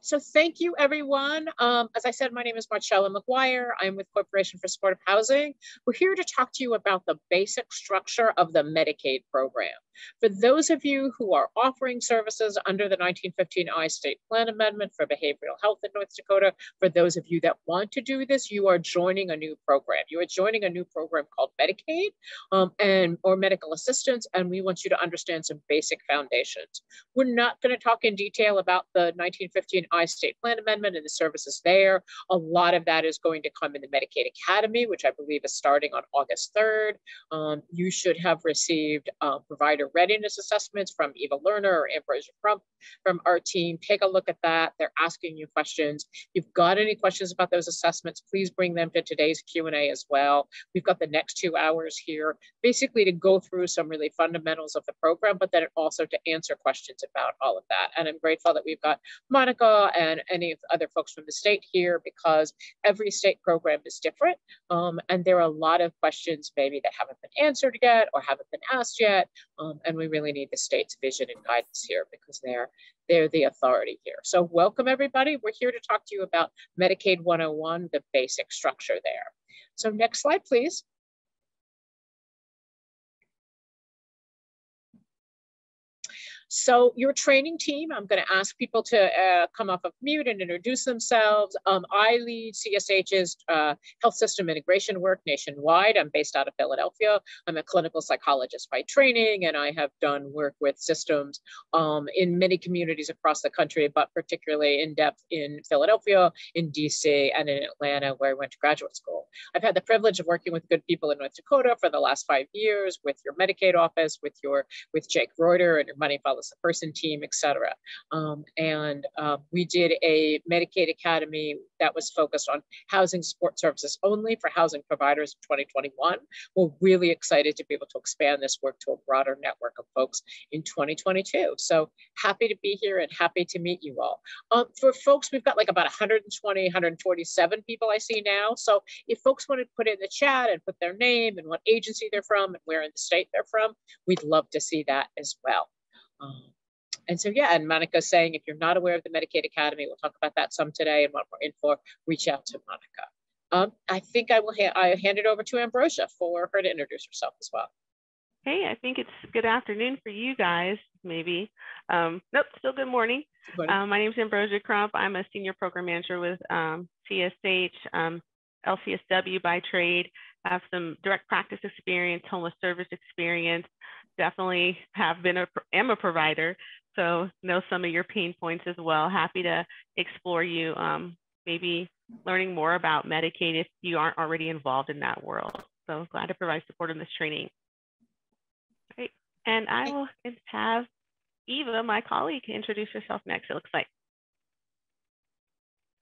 right, so thank you everyone. Um, as I said, my name is Marcella McGuire. I'm with Corporation for Supportive Housing. We're here to talk to you about the basic structure of the Medicaid program. For those of you who are offering services under the 1915 I State Plan Amendment for behavioral health in North Dakota, for those of you that want to do this, you are joining a new program. You are joining a new program called Medicaid um, and or medical assistance, and we want you to understand some basic foundations. We're not going to talk in detail about the 1915 I State Plan Amendment and the services there. A lot of that is going to come in the Medicaid Academy, which I believe is starting on August 3rd. Um, you should have received uh, provider readiness assessments from Eva Lerner or Ambrosia Crump from our team. Take a look at that. They're asking you questions. If you've got any questions about those assessments, please bring them to today's Q&A as well. We've got the next two hours here, basically to go through some really fundamentals of the program, but then also to answer questions about all of that. And I'm grateful that we've got Monica and any of the other folks from the state here because every state program is different. Um, and there are a lot of questions maybe that haven't been answered yet or haven't been asked yet. Um, and we really need the state's vision and guidance here because they're they're the authority here. So welcome everybody. We're here to talk to you about Medicaid 101, the basic structure there. So next slide, please. So your training team, I'm going to ask people to uh, come off of mute and introduce themselves. Um, I lead CSH's uh, health system integration work nationwide. I'm based out of Philadelphia. I'm a clinical psychologist by training, and I have done work with systems um, in many communities across the country, but particularly in depth in Philadelphia, in DC, and in Atlanta, where I went to graduate school. I've had the privilege of working with good people in North Dakota for the last five years, with your Medicaid office, with your with Jake Reuter and your Money A person team, et cetera. Um, and uh, we did a Medicaid Academy that was focused on housing support services only for housing providers in 2021. We're really excited to be able to expand this work to a broader network of folks in 2022. So happy to be here and happy to meet you all. Um, for folks, we've got like about 120, 147 people I see now. So if folks want to put in the chat and put their name and what agency they're from and where in the state they're from, we'd love to see that as well. Um, and so, yeah, and Monica's saying if you're not aware of the Medicaid Academy, we'll talk about that some today and want more info, reach out to Monica. Um, I think I will ha I hand it over to Ambrosia for her to introduce herself as well. Hey, I think it's good afternoon for you guys, maybe. Um, nope, still good morning. Good morning. Um, my name is Ambrosia Crump. I'm a senior program manager with um, CSH, um, LCSW by trade. I have some direct practice experience, homeless service experience, definitely have been a am a provider, so know some of your pain points as well. Happy to explore you, um, maybe learning more about Medicaid if you aren't already involved in that world. So glad to provide support in this training. Great, and I will have Eva, my colleague, introduce herself next. It looks like.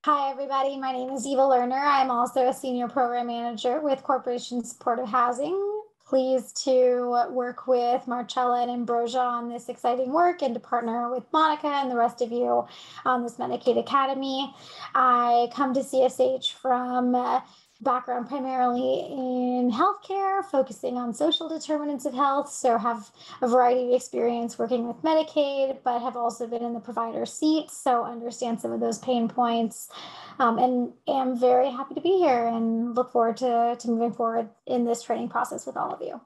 Hi, everybody. My name is Eva Lerner. I'm also a senior program manager with Corporation Supportive Housing pleased to work with Marcella and Ambrosia on this exciting work and to partner with Monica and the rest of you on this Medicaid Academy. I come to CSH from uh, background primarily in healthcare, focusing on social determinants of health. So have a variety of experience working with Medicaid, but have also been in the provider seat. So understand some of those pain points um, and am very happy to be here and look forward to, to moving forward in this training process with all of you.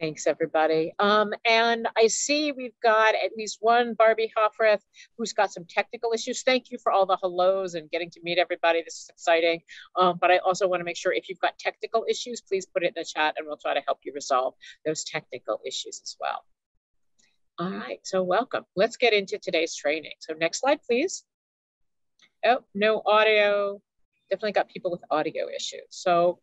Thanks, everybody. Um, and I see we've got at least one Barbie Hoffreth who's got some technical issues. Thank you for all the hellos and getting to meet everybody. This is exciting. Um, but I also want to make sure if you've got technical issues, please put it in the chat and we'll try to help you resolve those technical issues as well. All right, so welcome. Let's get into today's training. So next slide, please. Oh, no audio. Definitely got people with audio issues. So,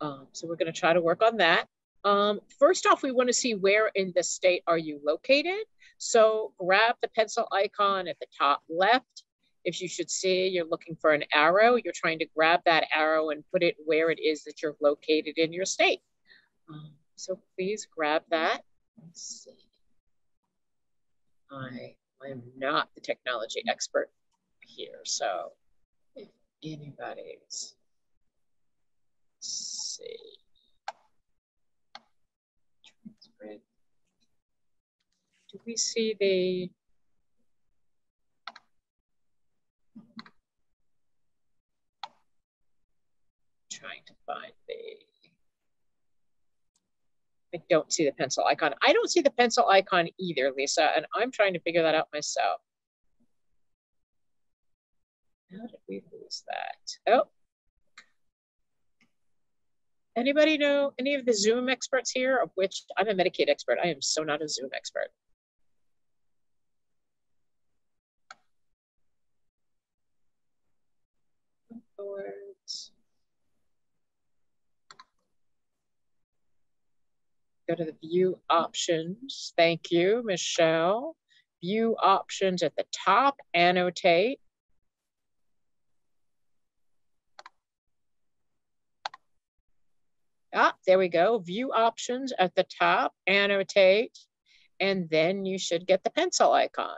um, so we're going to try to work on that. Um, first off, we want to see where in the state are you located. So grab the pencil icon at the top left. If you should see you're looking for an arrow, you're trying to grab that arrow and put it where it is that you're located in your state. Um, so please grab that. Let's see. I am not the technology expert here, so if anybody's, see. we see the trying to find the I don't see the pencil icon. I don't see the pencil icon either, Lisa, and I'm trying to figure that out myself. How did we lose that? Oh. Anybody know any of the Zoom experts here? Of which I'm a Medicaid expert. I am so not a Zoom expert. Go to the view options. Thank you, Michelle. View options at the top, annotate. Ah, there we go. View options at the top, annotate, and then you should get the pencil icon.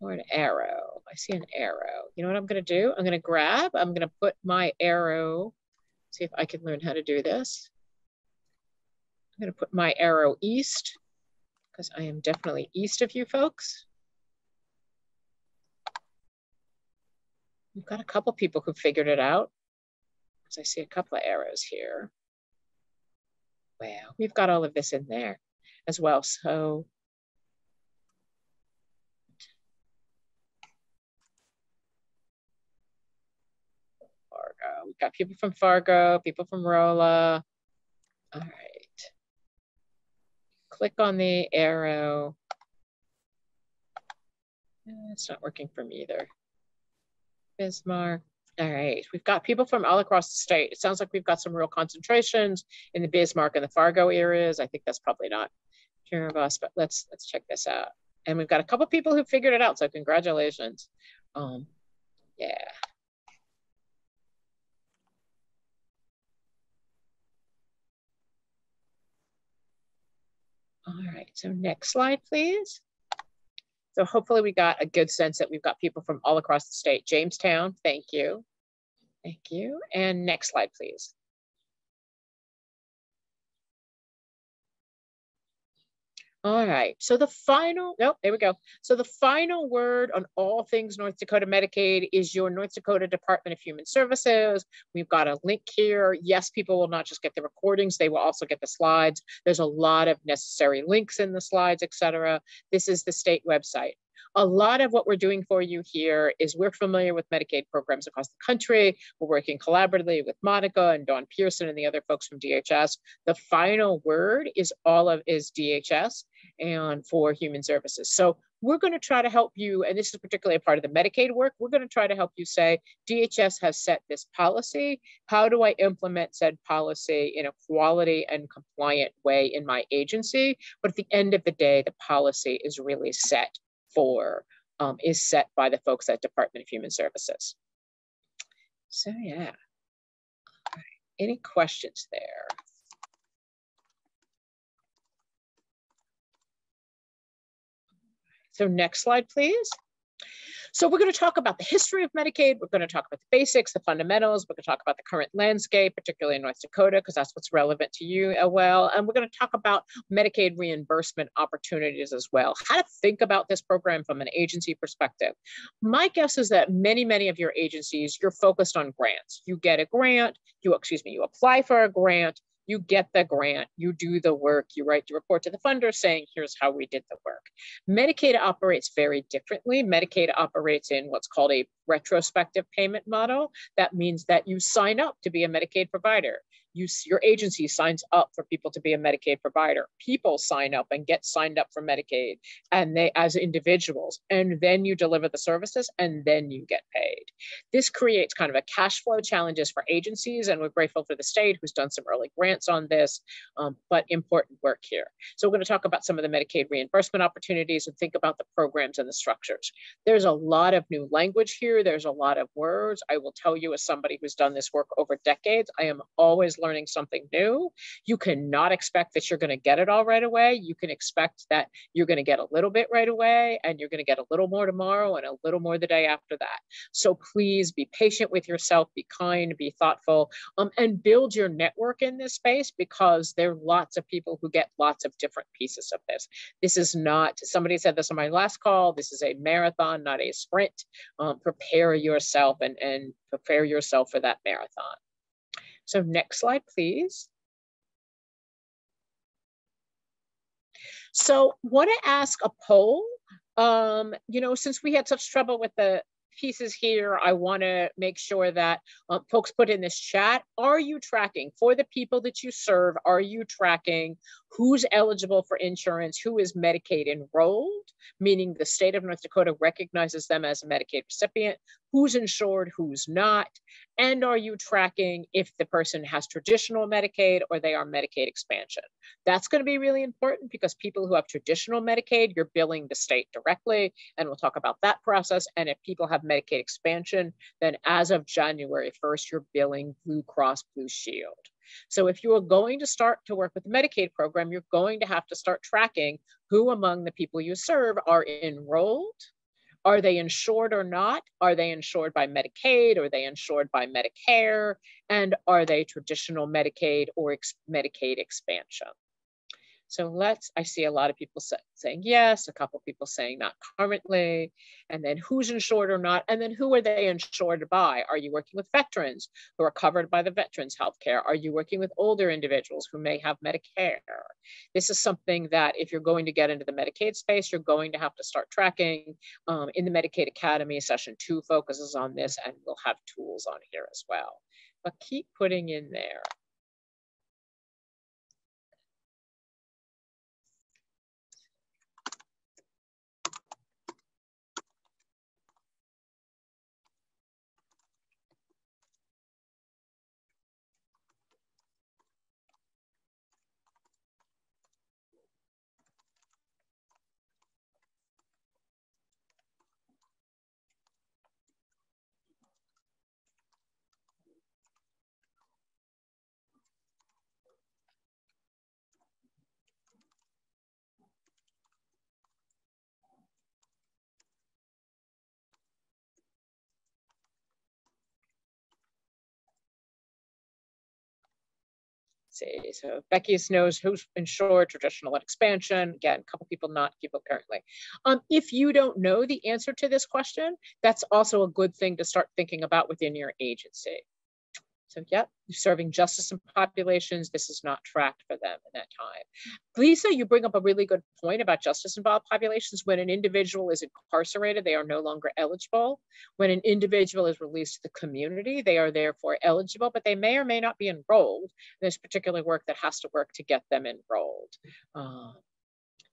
Or an arrow. I see an arrow. You know what I'm going to do? I'm going to grab, I'm going to put my arrow, see if I can learn how to do this. I'm going to put my arrow east because I am definitely east of you folks. We've got a couple people who figured it out. Because I see a couple of arrows here. Wow, we've got all of this in there as well. So Fargo. We've got people from Fargo, people from Rolla. All right. Click on the arrow. It's not working for me either. Bismarck. All right, we've got people from all across the state. It sounds like we've got some real concentrations in the Bismarck and the Fargo areas. I think that's probably not here of us, but let's let's check this out. And we've got a couple people who figured it out, so congratulations. Um, yeah. All right, so next slide, please. So hopefully we got a good sense that we've got people from all across the state. Jamestown, thank you. Thank you. And next slide, please. All right, so the final, nope, there we go. So the final word on all things North Dakota Medicaid is your North Dakota Department of Human Services. We've got a link here. Yes, people will not just get the recordings, they will also get the slides. There's a lot of necessary links in the slides, etc. This is the state website a lot of what we're doing for you here is we're familiar with Medicaid programs across the country. We're working collaboratively with Monica and Dawn Pearson and the other folks from DHS. The final word is all of is DHS and for human services. So we're going to try to help you, and this is particularly a part of the Medicaid work, we're going to try to help you say, DHS has set this policy. How do I implement said policy in a quality and compliant way in my agency? But at the end of the day, the policy is really set for um, is set by the folks at Department of Human Services. So yeah, any questions there? So next slide, please. So we're going to talk about the history of Medicaid. We're going to talk about the basics, the fundamentals. We're going to talk about the current landscape, particularly in North Dakota, because that's what's relevant to you as well. And we're going to talk about Medicaid reimbursement opportunities as well, how to think about this program from an agency perspective. My guess is that many, many of your agencies, you're focused on grants. You get a grant, you, excuse me, you apply for a grant, you get the grant, you do the work, you write the report to the funder saying, here's how we did the work. Medicaid operates very differently. Medicaid operates in what's called a retrospective payment model. That means that you sign up to be a Medicaid provider you, your agency signs up for people to be a Medicaid provider. People sign up and get signed up for Medicaid and they as individuals, and then you deliver the services and then you get paid. This creates kind of a cash flow challenges for agencies, and we're grateful for the state who's done some early grants on this, um, but important work here. So we're going to talk about some of the Medicaid reimbursement opportunities and think about the programs and the structures. There's a lot of new language here. There's a lot of words. I will tell you as somebody who's done this work over decades, I am always learning something new. You cannot expect that you're going to get it all right away. You can expect that you're going to get a little bit right away and you're going to get a little more tomorrow and a little more the day after that. So please be patient with yourself, be kind, be thoughtful, um, and build your network in this space because there are lots of people who get lots of different pieces of this. This is not, somebody said this on my last call, this is a marathon, not a sprint. Um, prepare yourself and, and prepare yourself for that marathon. So next slide, please. So want to ask a poll. Um, you know, since we had such trouble with the pieces here I want to make sure that um, folks put in this chat. Are you tracking for the people that you serve? Are you tracking who's eligible for insurance, who is Medicaid enrolled, meaning the state of North Dakota recognizes them as a Medicaid recipient, who's insured, who's not, and are you tracking if the person has traditional Medicaid or they are Medicaid expansion? That's going to be really important because people who have traditional Medicaid, you're billing the state directly, and we'll talk about that process. And if people have Medicaid expansion, then as of January 1st, you're billing Blue Cross Blue Shield. So if you are going to start to work with the Medicaid program, you're going to have to start tracking who among the people you serve are enrolled are they insured or not? Are they insured by Medicaid? Are they insured by Medicare? And are they traditional Medicaid or ex Medicaid expansion? So let's, I see a lot of people say, saying yes, a couple people saying not currently, and then who's insured or not, and then who are they insured by? Are you working with veterans who are covered by the Veterans Health Care? Are you working with older individuals who may have Medicare? This is something that if you're going to get into the Medicaid space, you're going to have to start tracking. Um, in the Medicaid Academy, session two focuses on this, and we'll have tools on here as well. But keep putting in there. So Becky knows who's insured, traditional and expansion. Again, a couple people not, people currently. Um, if you don't know the answer to this question, that's also a good thing to start thinking about within your agency. So yeah, serving justice in populations, this is not tracked for them in that time. Lisa, you bring up a really good point about justice involved populations. When an individual is incarcerated, they are no longer eligible. When an individual is released to the community, they are therefore eligible, but they may or may not be enrolled. There's particular work that has to work to get them enrolled. Um,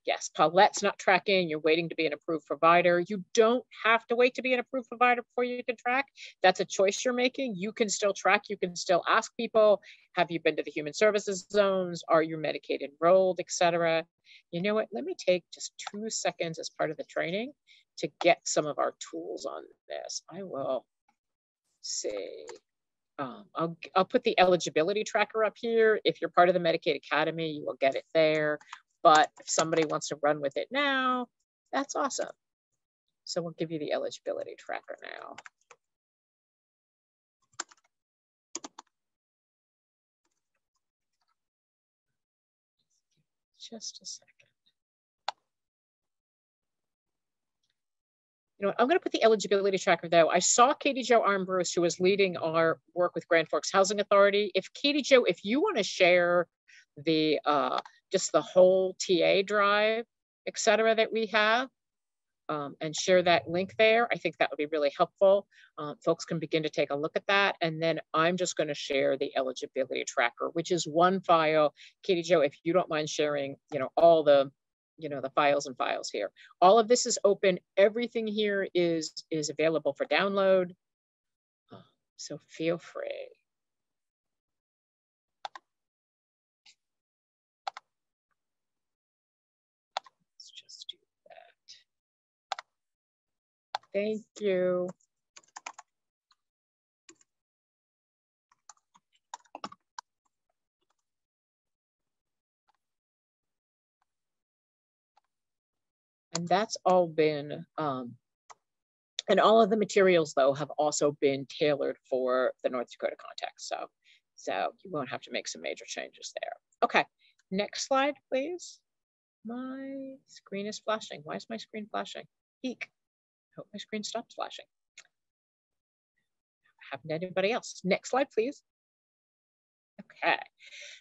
Yes, Paulette's not tracking, you're waiting to be an approved provider. You don't have to wait to be an approved provider before you can track. That's a choice you're making. You can still track, you can still ask people, have you been to the human services zones? Are you Medicaid enrolled, etc. You know what, let me take just two seconds as part of the training to get some of our tools on this. I will say, um, I'll, I'll put the eligibility tracker up here. If you're part of the Medicaid Academy, you will get it there. But if somebody wants to run with it now, that's awesome. So we'll give you the eligibility tracker now. Just a second. You know I'm going to put the eligibility tracker though. I saw Katie Jo Armbruster, who was leading our work with Grand Forks Housing Authority. If Katie Jo, if you want to share the uh, just the whole TA drive, et cetera, that we have, um, and share that link there. I think that would be really helpful. Um, folks can begin to take a look at that. And then I'm just going to share the eligibility tracker, which is one file. Katie Jo, if you don't mind sharing, you know, all the, you know, the files and files here. All of this is open. Everything here is, is available for download. So feel free. Thank you. And that's all been, um, and all of the materials though have also been tailored for the North Dakota context. So, so you won't have to make some major changes there. Okay, next slide, please. My screen is flashing. Why is my screen flashing? Eek. Hope my screen stops flashing. Happened to anybody else. Next slide, please. Okay.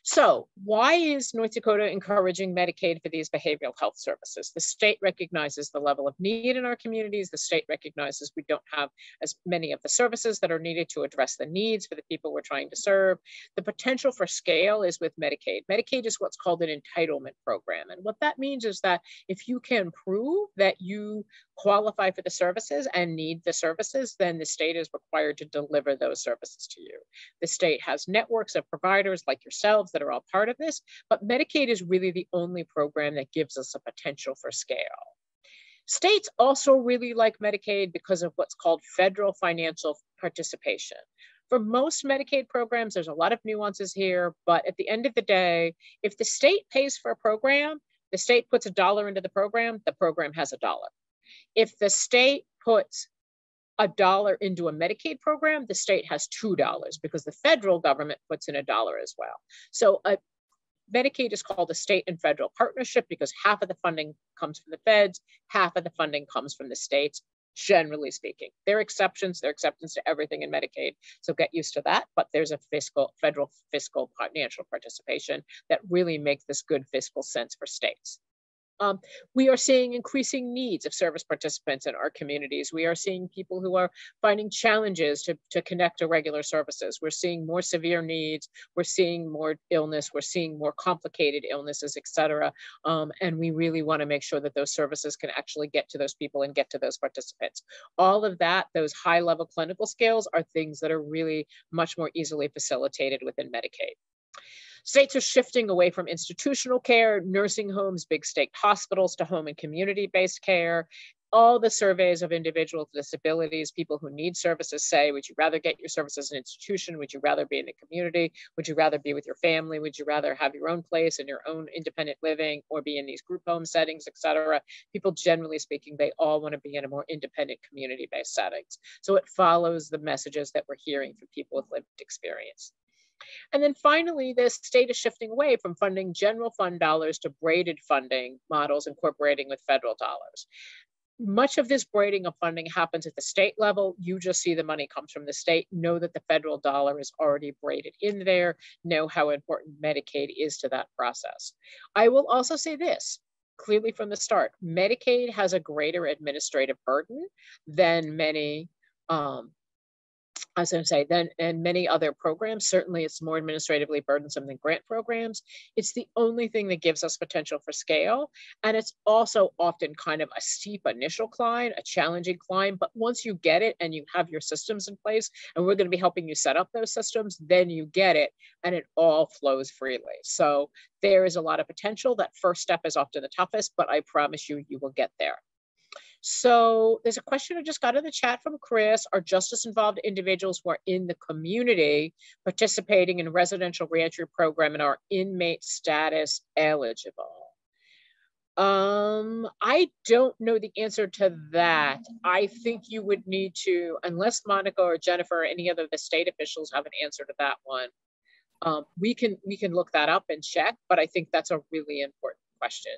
So why is North Dakota encouraging Medicaid for these behavioral health services? The state recognizes the level of need in our communities. The state recognizes we don't have as many of the services that are needed to address the needs for the people we're trying to serve. The potential for scale is with Medicaid. Medicaid is what's called an entitlement program. And what that means is that if you can prove that you qualify for the services and need the services, then the state is required to deliver those services to you. The state has networks of providers like yourselves that are all part of this, but Medicaid is really the only program that gives us a potential for scale. States also really like Medicaid because of what's called federal financial participation. For most Medicaid programs, there's a lot of nuances here, but at the end of the day, if the state pays for a program, the state puts a dollar into the program, the program has a dollar. If the state puts a dollar into a Medicaid program, the state has $2 because the federal government puts in a dollar as well. So a Medicaid is called a state and federal partnership because half of the funding comes from the feds, half of the funding comes from the states, generally speaking. There are exceptions, there are exceptions to everything in Medicaid. So get used to that. But there's a fiscal, federal fiscal financial participation that really makes this good fiscal sense for states. Um, we are seeing increasing needs of service participants in our communities. We are seeing people who are finding challenges to, to connect to regular services. We're seeing more severe needs. We're seeing more illness. We're seeing more complicated illnesses, et cetera. Um, and we really want to make sure that those services can actually get to those people and get to those participants. All of that, those high level clinical skills are things that are really much more easily facilitated within Medicaid. States are shifting away from institutional care, nursing homes, big state hospitals to home and community based care. All the surveys of individuals with disabilities, people who need services say, would you rather get your services in an institution? Would you rather be in a community? Would you rather be with your family? Would you rather have your own place and your own independent living or be in these group home settings, et cetera? People generally speaking, they all want to be in a more independent community based settings. So it follows the messages that we're hearing from people with lived experience. And then finally, the state is shifting away from funding general fund dollars to braided funding models incorporating with federal dollars. Much of this braiding of funding happens at the state level. You just see the money comes from the state. Know that the federal dollar is already braided in there. Know how important Medicaid is to that process. I will also say this clearly from the start Medicaid has a greater administrative burden than many um, I was going to say, then and many other programs, certainly it's more administratively burdensome than grant programs. It's the only thing that gives us potential for scale. And it's also often kind of a steep initial climb, a challenging climb. But once you get it and you have your systems in place, and we're going to be helping you set up those systems, then you get it and it all flows freely. So there is a lot of potential. That first step is often the toughest, but I promise you, you will get there. So there's a question I just got in the chat from Chris. Are justice involved individuals who are in the community participating in residential reentry program and are inmate status eligible? Um, I don't know the answer to that. I think you would need to, unless Monica or Jennifer or any other of the state officials have an answer to that one. Um, we can we can look that up and check, but I think that's a really important question.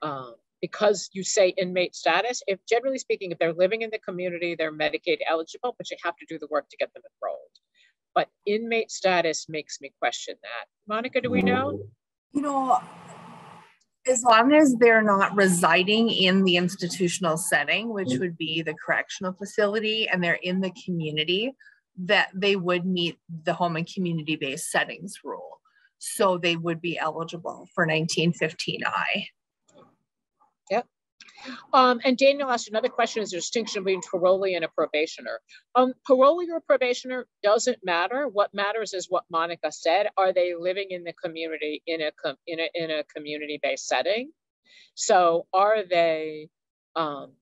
Um, because you say inmate status, if generally speaking, if they're living in the community, they're Medicaid eligible, but you have to do the work to get them enrolled. But inmate status makes me question that. Monica, do we know? You know, as long as they're not residing in the institutional setting, which would be the correctional facility, and they're in the community, that they would meet the home and community based settings rule. So they would be eligible for 1915I. Um, and Daniel asked another question is the distinction between parolee and a probationer. Um, parolee or probationer doesn't matter. What matters is what Monica said. Are they living in the community in a, in a, in a community-based setting? So are they, um,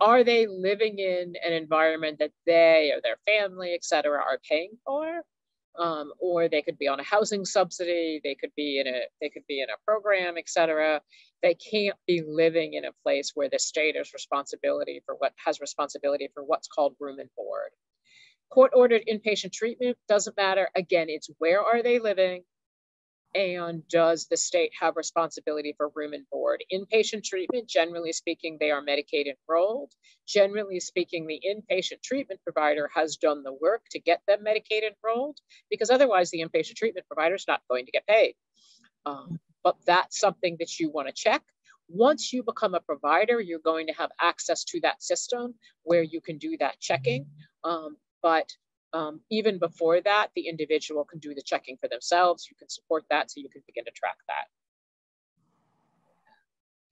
are they living in an environment that they or their family, et cetera, are paying for? Um, or they could be on a housing subsidy, they could be in a they could be in a program, etc. They can't be living in a place where the state has responsibility for what has responsibility for what's called room and board. Court ordered inpatient treatment doesn't matter. Again, it's where are they living and does the state have responsibility for room and board? Inpatient treatment, generally speaking, they are Medicaid enrolled. Generally speaking, the inpatient treatment provider has done the work to get them Medicaid enrolled because otherwise the inpatient treatment provider is not going to get paid. Um, but that's something that you want to check. Once you become a provider, you're going to have access to that system where you can do that checking. Um, but um, even before that, the individual can do the checking for themselves. You can support that so you can begin to track that.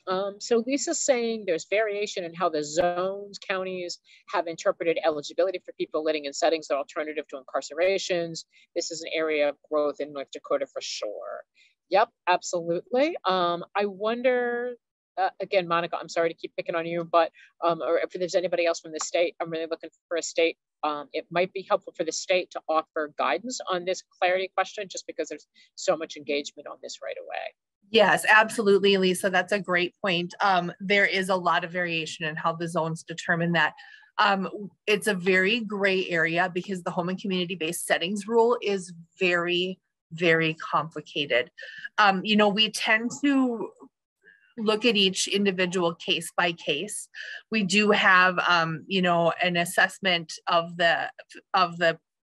Um, so Lisa's saying there's variation in how the zones, counties have interpreted eligibility for people living in settings that are alternative to incarcerations. This is an area of growth in North Dakota for sure. Yep, absolutely. Um, I wonder, uh, again, Monica, I'm sorry to keep picking on you, but um, or if there's anybody else from the state, I'm really looking for a state um, it might be helpful for the state to offer guidance on this clarity question just because there's so much engagement on this right away. Yes, absolutely, Lisa. That's a great point. Um, there is a lot of variation in how the zones determine that. Um, it's a very gray area because the home and community based settings rule is very, very complicated. Um, you know, we tend to look at each individual case by case. We do have, um, you know, an assessment of the of the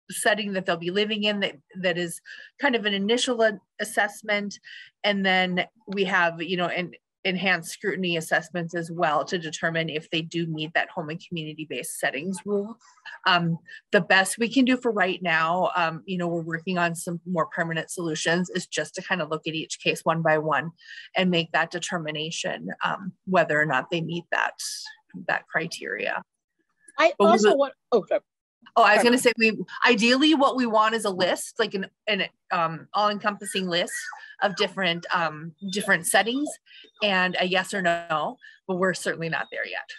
setting that they'll be living in that, that is kind of an initial assessment and then we have you know an enhanced scrutiny assessments as well to determine if they do meet that home and community-based settings rule. Um, the best we can do for right now, um, you know, we're working on some more permanent solutions is just to kind of look at each case one by one and make that determination um, whether or not they meet that, that criteria. I also want, oh, sorry. Oh, I was going to say we ideally what we want is a list, like an an um, all-encompassing list of different um, different settings, and a yes or no. But we're certainly not there yet.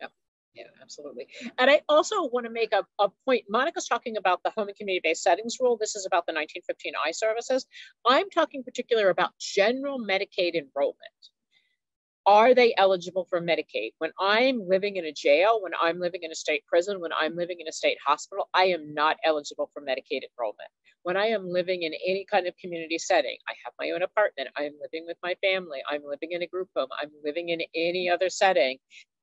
Yep. Yeah, absolutely. And I also want to make a, a point. Monica's talking about the home and community-based settings rule. This is about the 1915 I services. I'm talking particular about general Medicaid enrollment are they eligible for Medicaid? When I'm living in a jail, when I'm living in a state prison, when I'm living in a state hospital, I am not eligible for Medicaid enrollment. When I am living in any kind of community setting, I have my own apartment, I'm living with my family, I'm living in a group home, I'm living in any other setting.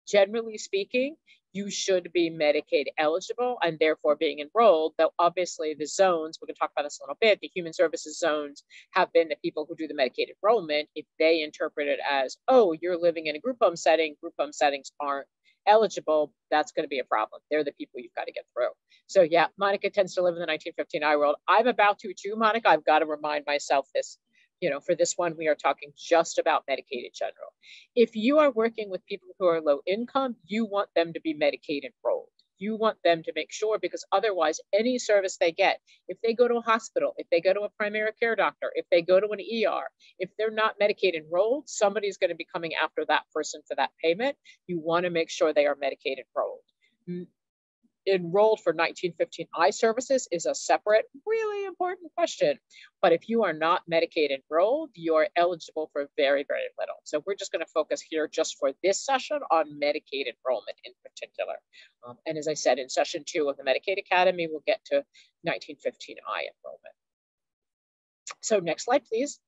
Generally speaking, you should be Medicaid eligible and therefore being enrolled, though obviously the zones, we're gonna talk about this a little bit, the human services zones have been the people who do the Medicaid enrollment. If they interpret it as, oh, you're living in a group home setting, group home settings aren't eligible, that's gonna be a problem. They're the people you've gotta get through. So yeah, Monica tends to live in the 1915 I world. I'm about to too, Monica. I've gotta remind myself this you know, for this one, we are talking just about Medicaid in general. If you are working with people who are low income, you want them to be Medicaid enrolled. You want them to make sure because otherwise, any service they get, if they go to a hospital, if they go to a primary care doctor, if they go to an ER, if they're not Medicaid enrolled, somebody's going to be coming after that person for that payment. You want to make sure they are Medicaid enrolled enrolled for 1915 I services is a separate, really important question. But if you are not Medicaid enrolled, you are eligible for very, very little. So we're just going to focus here just for this session on Medicaid enrollment in particular. Um, and as I said, in session two of the Medicaid Academy, we'll get to 1915 I enrollment. So next slide, please.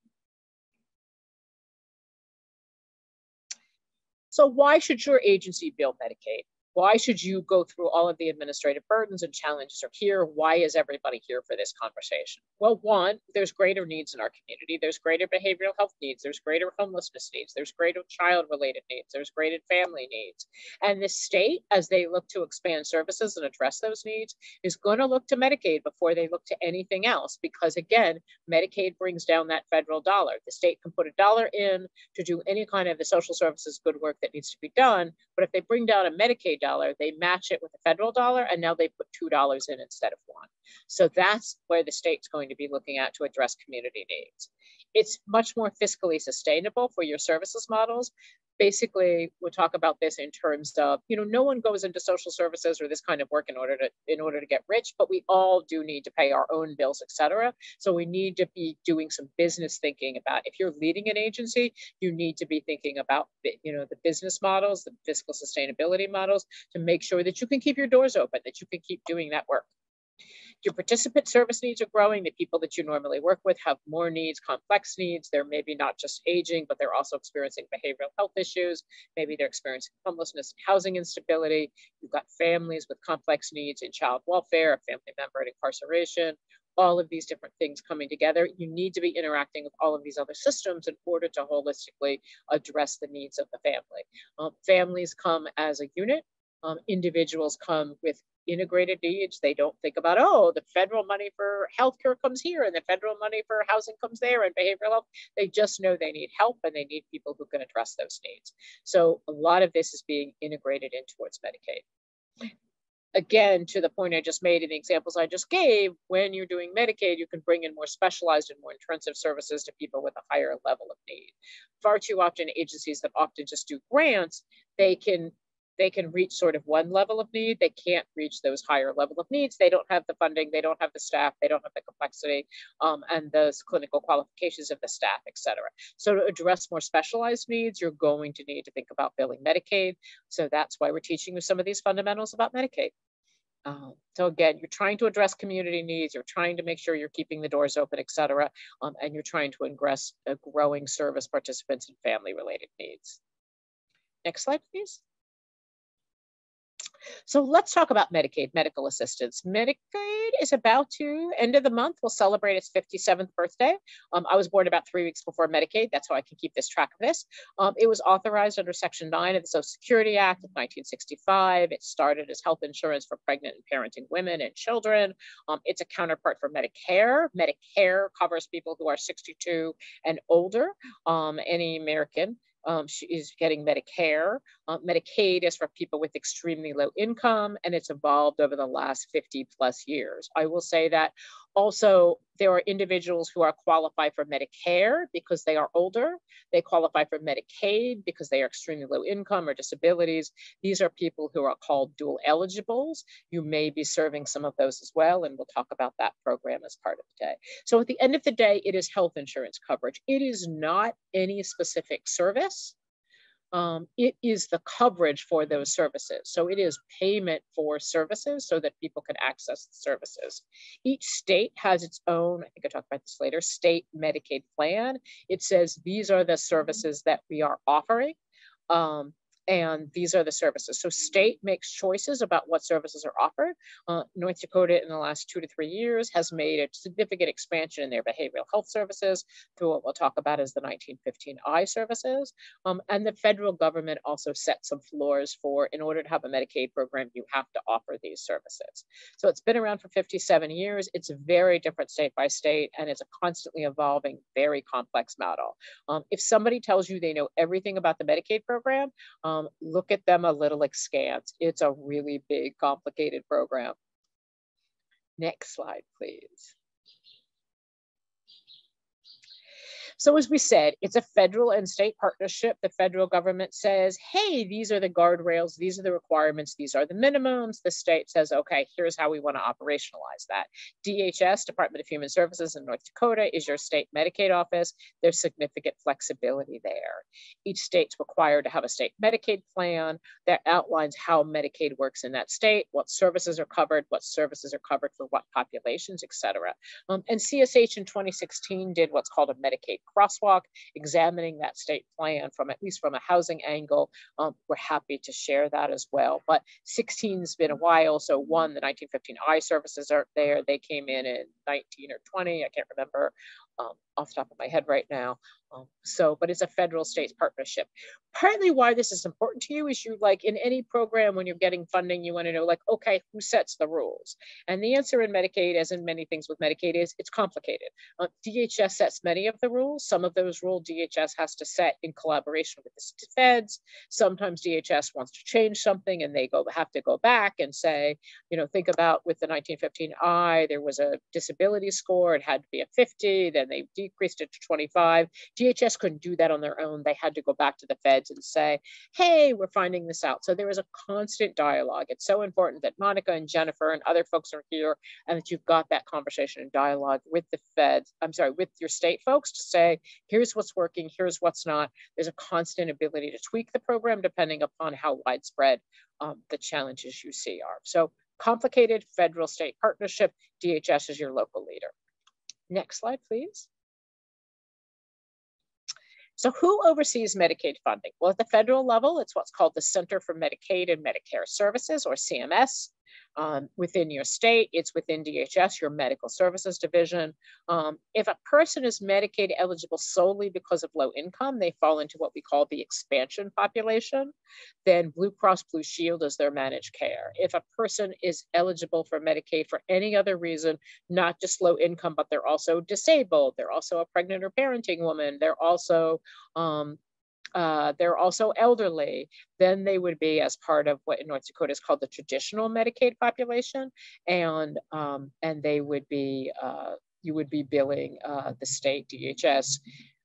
So why should your agency bill Medicaid? Why should you go through all of the administrative burdens and challenges are here? Why is everybody here for this conversation? Well, one, there's greater needs in our community. There's greater behavioral health needs. There's greater homelessness needs. There's greater child related needs. There's greater family needs. And the state, as they look to expand services and address those needs, is going to look to Medicaid before they look to anything else. Because again, Medicaid brings down that federal dollar. The state can put a dollar in to do any kind of the social services good work that needs to be done. But if they bring down a Medicaid dollar, they match it with a federal dollar, and now they put $2 in instead of one. So that's where the state's going to be looking at to address community needs. It's much more fiscally sustainable for your services models basically we'll talk about this in terms of you know no one goes into social services or this kind of work in order to in order to get rich but we all do need to pay our own bills etc so we need to be doing some business thinking about if you're leading an agency you need to be thinking about you know the business models the fiscal sustainability models to make sure that you can keep your doors open that you can keep doing that work your participant service needs are growing. The people that you normally work with have more needs, complex needs. They're maybe not just aging, but they're also experiencing behavioral health issues. Maybe they're experiencing homelessness and housing instability. You've got families with complex needs in child welfare, a family member in incarceration, all of these different things coming together. You need to be interacting with all of these other systems in order to holistically address the needs of the family. Um, families come as a unit. Um, individuals come with integrated needs. They don't think about, oh, the federal money for healthcare comes here and the federal money for housing comes there and behavioral health. They just know they need help and they need people who can address those needs. So a lot of this is being integrated in towards Medicaid. Again, to the point I just made in the examples I just gave, when you're doing Medicaid, you can bring in more specialized and more intensive services to people with a higher level of need. Far too often, agencies that often just do grants, they can they can reach sort of one level of need. They can't reach those higher level of needs. They don't have the funding, they don't have the staff, they don't have the complexity um, and those clinical qualifications of the staff, et cetera. So to address more specialized needs, you're going to need to think about billing Medicaid. So that's why we're teaching you some of these fundamentals about Medicaid. Um, so again, you're trying to address community needs, you're trying to make sure you're keeping the doors open, et cetera, um, and you're trying to address growing service participants and family related needs. Next slide, please. So let's talk about Medicaid, medical assistance. Medicaid is about to, end of the month, We'll celebrate its 57th birthday. Um, I was born about three weeks before Medicaid. That's how I can keep this track of this. Um, it was authorized under Section 9 of the Social Security Act of 1965. It started as health insurance for pregnant and parenting women and children. Um, it's a counterpart for Medicare. Medicare covers people who are 62 and older, um, any American um, she is getting Medicare. Uh, Medicaid is for people with extremely low income, and it's evolved over the last 50 plus years. I will say that also, there are individuals who are qualified for Medicare because they are older. They qualify for Medicaid because they are extremely low income or disabilities. These are people who are called dual eligibles. You may be serving some of those as well, and we'll talk about that program as part of the day. So at the end of the day, it is health insurance coverage. It is not any specific service um, it is the coverage for those services. So it is payment for services so that people can access the services. Each state has its own, I think I'll talk about this later, state Medicaid plan. It says these are the services that we are offering. Um, and these are the services. So state makes choices about what services are offered. Uh, North Dakota in the last two to three years has made a significant expansion in their behavioral health services through what we'll talk about as the 1915 I services. Um, and the federal government also set some floors for, in order to have a Medicaid program, you have to offer these services. So it's been around for 57 years. It's very different state by state, and it's a constantly evolving, very complex model. Um, if somebody tells you they know everything about the Medicaid program, um, um, look at them a little askance. It's a really big, complicated program. Next slide, please. So as we said, it's a federal and state partnership. The federal government says, hey, these are the guardrails, these are the requirements, these are the minimums. The state says, okay, here's how we want to operationalize that. DHS, Department of Human Services in North Dakota, is your state Medicaid office. There's significant flexibility there. Each state's required to have a state Medicaid plan that outlines how Medicaid works in that state, what services are covered, what services are covered for what populations, et cetera. Um, and CSH in 2016 did what's called a Medicaid crosswalk, examining that state plan from at least from a housing angle. Um, we're happy to share that as well. But 16's been a while. So one, the 1915 I services aren't there. They came in in 19 or 20, I can't remember um, off the top of my head right now. Um, so, but it's a federal state partnership. Partly why this is important to you is you like in any program when you're getting funding, you want to know like, okay, who sets the rules? And the answer in Medicaid, as in many things with Medicaid, is it's complicated. Uh, DHS sets many of the rules. Some of those rules DHS has to set in collaboration with the feds. Sometimes DHS wants to change something and they go have to go back and say, you know, think about with the 1915 I, there was a disability score, it had to be a 50, then they increased it to 25. DHS couldn't do that on their own. They had to go back to the feds and say, hey, we're finding this out. So there is a constant dialogue. It's so important that Monica and Jennifer and other folks are here and that you've got that conversation and dialogue with the feds, I'm sorry, with your state folks to say, here's what's working, here's what's not. There's a constant ability to tweak the program depending upon how widespread um, the challenges you see are. So complicated federal state partnership, DHS is your local leader. Next slide, please. So who oversees Medicaid funding? Well, at the federal level, it's what's called the Center for Medicaid and Medicare Services, or CMS um, within your state, it's within DHS, your medical services division. Um, if a person is Medicaid eligible solely because of low income, they fall into what we call the expansion population. Then Blue Cross Blue Shield is their managed care. If a person is eligible for Medicaid for any other reason, not just low income, but they're also disabled, they're also a pregnant or parenting woman, they're also um, uh, they're also elderly, then they would be as part of what in North Dakota is called the traditional Medicaid population, and um, and they would be uh, you would be billing uh, the state DHS,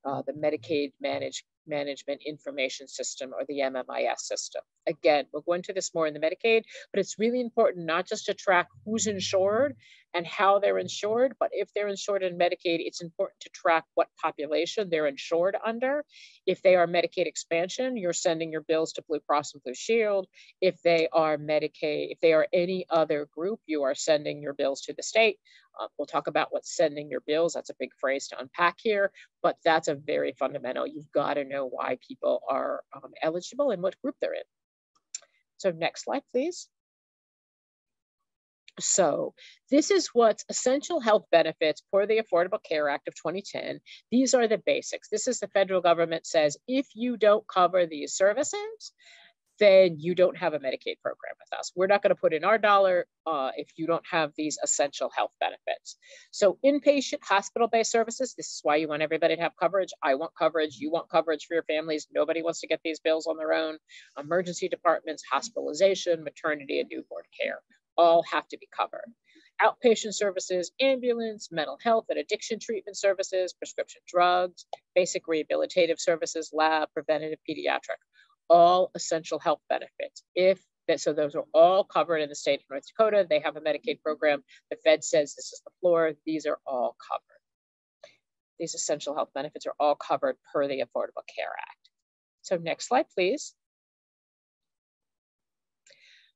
uh, the Medicaid managed management information system or the MMIS system. Again, we'll go into this more in the Medicaid, but it's really important not just to track who's insured and how they're insured, but if they're insured in Medicaid, it's important to track what population they're insured under. If they are Medicaid expansion, you're sending your bills to Blue Cross and Blue Shield. If they are Medicaid, if they are any other group, you are sending your bills to the state. Uh, we'll talk about what's sending your bills. That's a big phrase to unpack here, but that's a very fundamental. You've got to know why people are um, eligible and what group they're in. So next slide, please. So this is what's essential health benefits for the Affordable Care Act of 2010. These are the basics. This is the federal government says, if you don't cover these services, then you don't have a Medicaid program with us. We're not going to put in our dollar uh, if you don't have these essential health benefits. So inpatient hospital-based services, this is why you want everybody to have coverage. I want coverage, you want coverage for your families. Nobody wants to get these bills on their own. Emergency departments, hospitalization, maternity and newborn care all have to be covered. Outpatient services, ambulance, mental health and addiction treatment services, prescription drugs, basic rehabilitative services, lab, preventative pediatric, all essential health benefits. If that, so those are all covered in the state of North Dakota. They have a Medicaid program. The Fed says this is the floor. These are all covered. These essential health benefits are all covered per the Affordable Care Act. So next slide, please.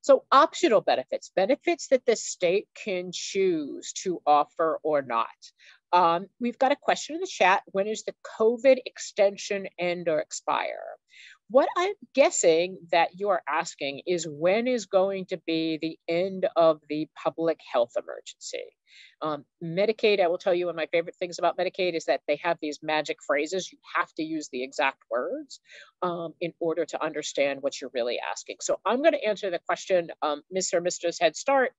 So optional benefits, benefits that the state can choose to offer or not. Um, we've got a question in the chat. When is the COVID extension end or expire? What I'm guessing that you're asking is when is going to be the end of the public health emergency? Um, Medicaid, I will tell you one of my favorite things about Medicaid is that they have these magic phrases. You have to use the exact words um, in order to understand what you're really asking. So I'm going to answer the question, um, Mr. or Mrs. Head Start,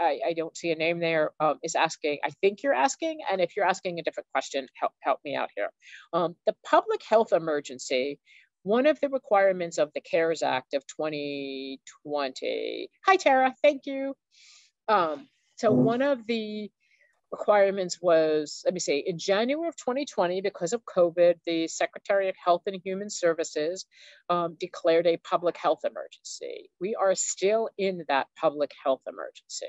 I, I, don't see a name there, um, is asking, I think you're asking, and if you're asking a different question, help, help me out here. Um, the public health emergency one of the requirements of the CARES Act of 2020. Hi, Tara, thank you. Um, so mm-hmm. one of the requirements was, let me say, in January of 2020, because of COVID, the Secretary of Health and Human Services um, declared a public health emergency. We are still in that public health emergency.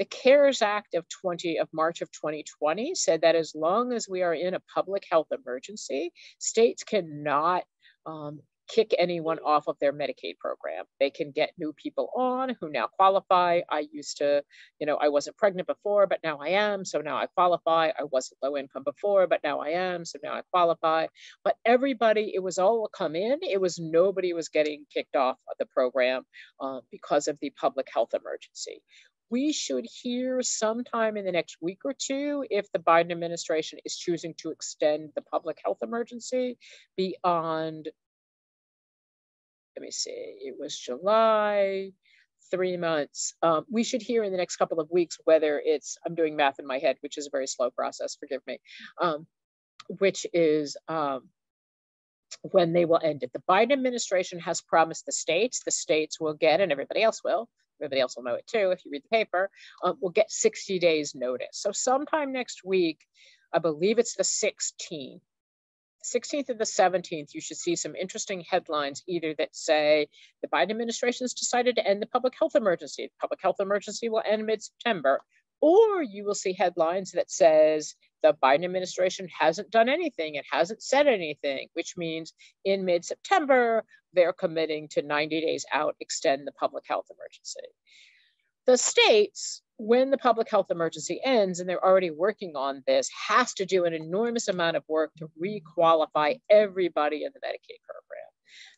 The CARES Act of 20 of March of 2020 said that as long as we are in a public health emergency, states cannot um, kick anyone off of their Medicaid program. They can get new people on who now qualify. I used to, you know, I wasn't pregnant before, but now I am. So now I qualify. I wasn't low income before, but now I am. So now I qualify. But everybody, it was all come in. It was nobody was getting kicked off of the program uh, because of the public health emergency we should hear sometime in the next week or two if the Biden administration is choosing to extend the public health emergency beyond, let me see, it was July, three months. Um, we should hear in the next couple of weeks whether it's, I'm doing math in my head, which is a very slow process, forgive me, um, which is um, when they will end it. The Biden administration has promised the states, the states will get, and everybody else will, everybody else will know it too if you read the paper, um, will get 60 days notice. So sometime next week, I believe it's the 16th. 16th and the 17th, you should see some interesting headlines either that say the Biden administration has decided to end the public health emergency. The public health emergency will end mid-September, or you will see headlines that says the Biden administration hasn't done anything, it hasn't said anything, which means in mid-September, they're committing to 90 days out, extend the public health emergency. The states when the public health emergency ends, and they're already working on this, has to do an enormous amount of work to requalify everybody in the Medicaid program.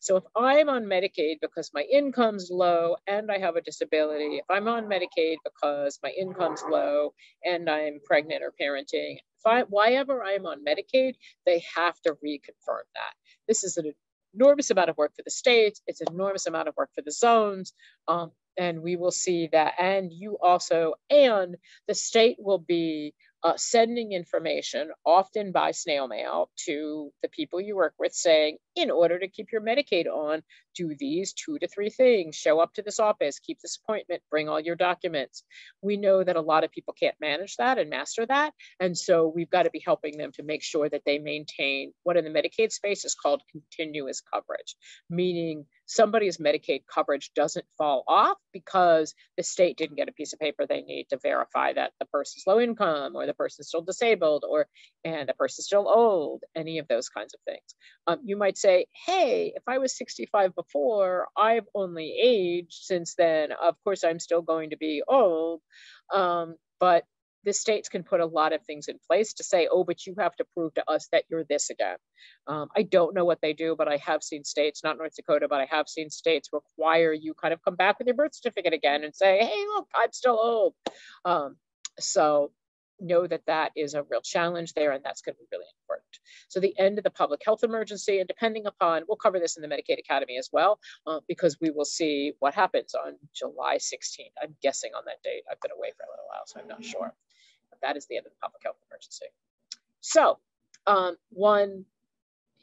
So if I'm on Medicaid because my income's low and I have a disability, if I'm on Medicaid because my income's low and I'm pregnant or parenting, I, why ever I'm on Medicaid, they have to reconfirm that. This is an enormous amount of work for the states. It's an enormous amount of work for the zones. Um, and we will see that. And you also, and the state will be uh, sending information, often by snail mail, to the people you work with, saying, in order to keep your Medicaid on, do these two to three things show up to this office, keep this appointment, bring all your documents. We know that a lot of people can't manage that and master that. And so we've got to be helping them to make sure that they maintain what in the Medicaid space is called continuous coverage, meaning somebody's Medicaid coverage doesn't fall off because the state didn't get a piece of paper they need to verify that the person's low income or the person's still disabled or and the person's still old, any of those kinds of things. Um, you might say, hey, if I was 65 before, I've only aged since then. Of course, I'm still going to be old. Um, but the states can put a lot of things in place to say, oh, but you have to prove to us that you're this again. Um, I don't know what they do, but I have seen states, not North Dakota, but I have seen states require you kind of come back with your birth certificate again and say, hey, look, I'm still old. Um, so know that that is a real challenge there and that's going to be really important. So the end of the public health emergency and depending upon, we'll cover this in the Medicaid Academy as well, uh, because we will see what happens on July 16th. I'm guessing on that date. I've been away for a little while, so I'm not sure But that is the end of the public health emergency. So um, one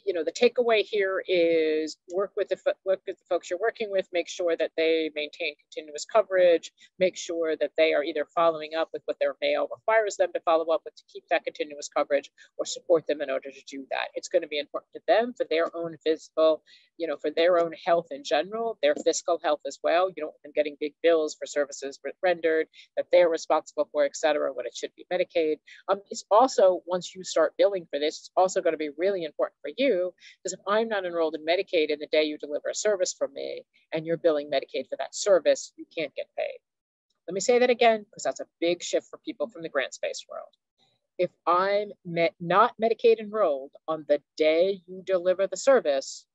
you know, the takeaway here is work with the work with the folks you're working with, make sure that they maintain continuous coverage, make sure that they are either following up with what their mail requires them to follow up with to keep that continuous coverage or support them in order to do that. It's going to be important to them for their own physical, you know, for their own health in general, their fiscal health as well. You don't want them getting big bills for services rendered that they're responsible for, et cetera, when it should be Medicaid. Um, it's also, once you start billing for this, it's also going to be really important for you because if I'm not enrolled in Medicaid in the day you deliver a service from me and you're billing Medicaid for that service, you can't get paid. Let me say that again, because that's a big shift for people from the grant space world. If I'm met, not Medicaid enrolled on the day you deliver the service,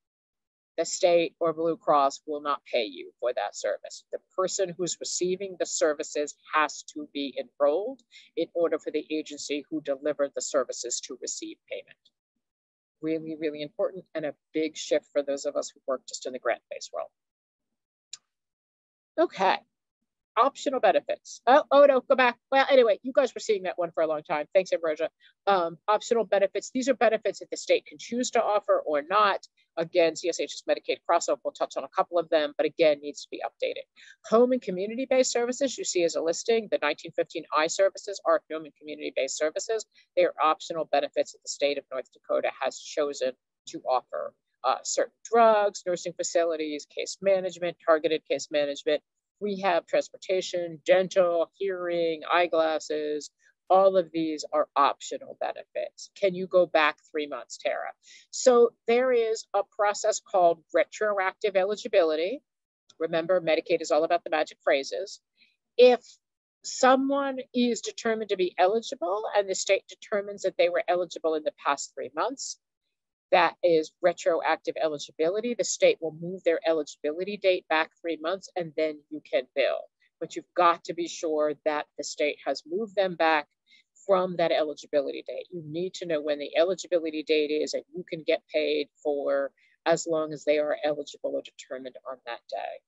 the state or Blue Cross will not pay you for that service. The person who's receiving the services has to be enrolled in order for the agency who delivered the services to receive payment really, really important and a big shift for those of us who work just in the grant-based world. Okay, optional benefits. Oh, oh no, go back. Well, anyway, you guys were seeing that one for a long time. Thanks, Ambrosia. Um, optional benefits. These are benefits that the state can choose to offer or not. Again, CSH's Medicaid crossover, we'll touch on a couple of them, but again, needs to be updated. Home and community-based services, you see as a listing, the 1915 I services are home and community-based services. They are optional benefits that the state of North Dakota has chosen to offer. Uh, certain drugs, nursing facilities, case management, targeted case management, rehab, transportation, dental, hearing, eyeglasses, all of these are optional benefits. Can you go back three months, Tara? So there is a process called retroactive eligibility. Remember, Medicaid is all about the magic phrases. If someone is determined to be eligible and the state determines that they were eligible in the past three months, that is retroactive eligibility. The state will move their eligibility date back three months and then you can bill. But you've got to be sure that the state has moved them back from that eligibility date. You need to know when the eligibility date is and you can get paid for as long as they are eligible or determined on that day.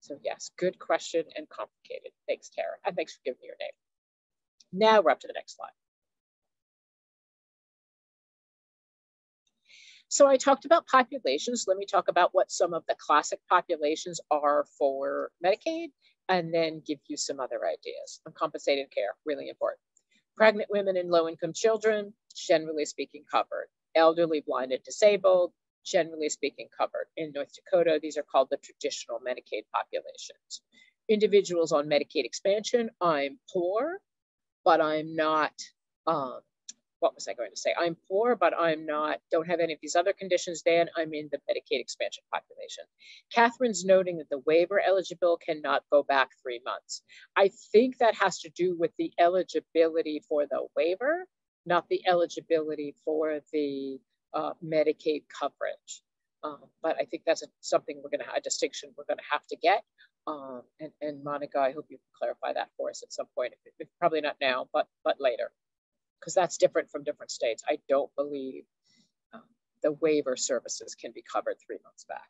So yes, good question and complicated. Thanks, Tara, and thanks for giving me your name. Now we're up to the next slide. So I talked about populations. Let me talk about what some of the classic populations are for Medicaid and then give you some other ideas. Uncompensated care, really important. Pregnant women and low income children, generally speaking, covered. Elderly, blind, and disabled, generally speaking, covered. In North Dakota, these are called the traditional Medicaid populations. Individuals on Medicaid expansion, I'm poor, but I'm not um, what was I going to say? I'm poor, but I'm not, don't have any of these other conditions, then I'm in the Medicaid expansion population. Catherine's noting that the waiver eligible cannot go back three months. I think that has to do with the eligibility for the waiver, not the eligibility for the uh, Medicaid coverage. Um, but I think that's a, something we're going to, a distinction we're going to have to get. Um, and, and Monica, I hope you can clarify that for us at some point. If, if, probably not now, but but later because that's different from different states. I don't believe um, the waiver services can be covered three months back,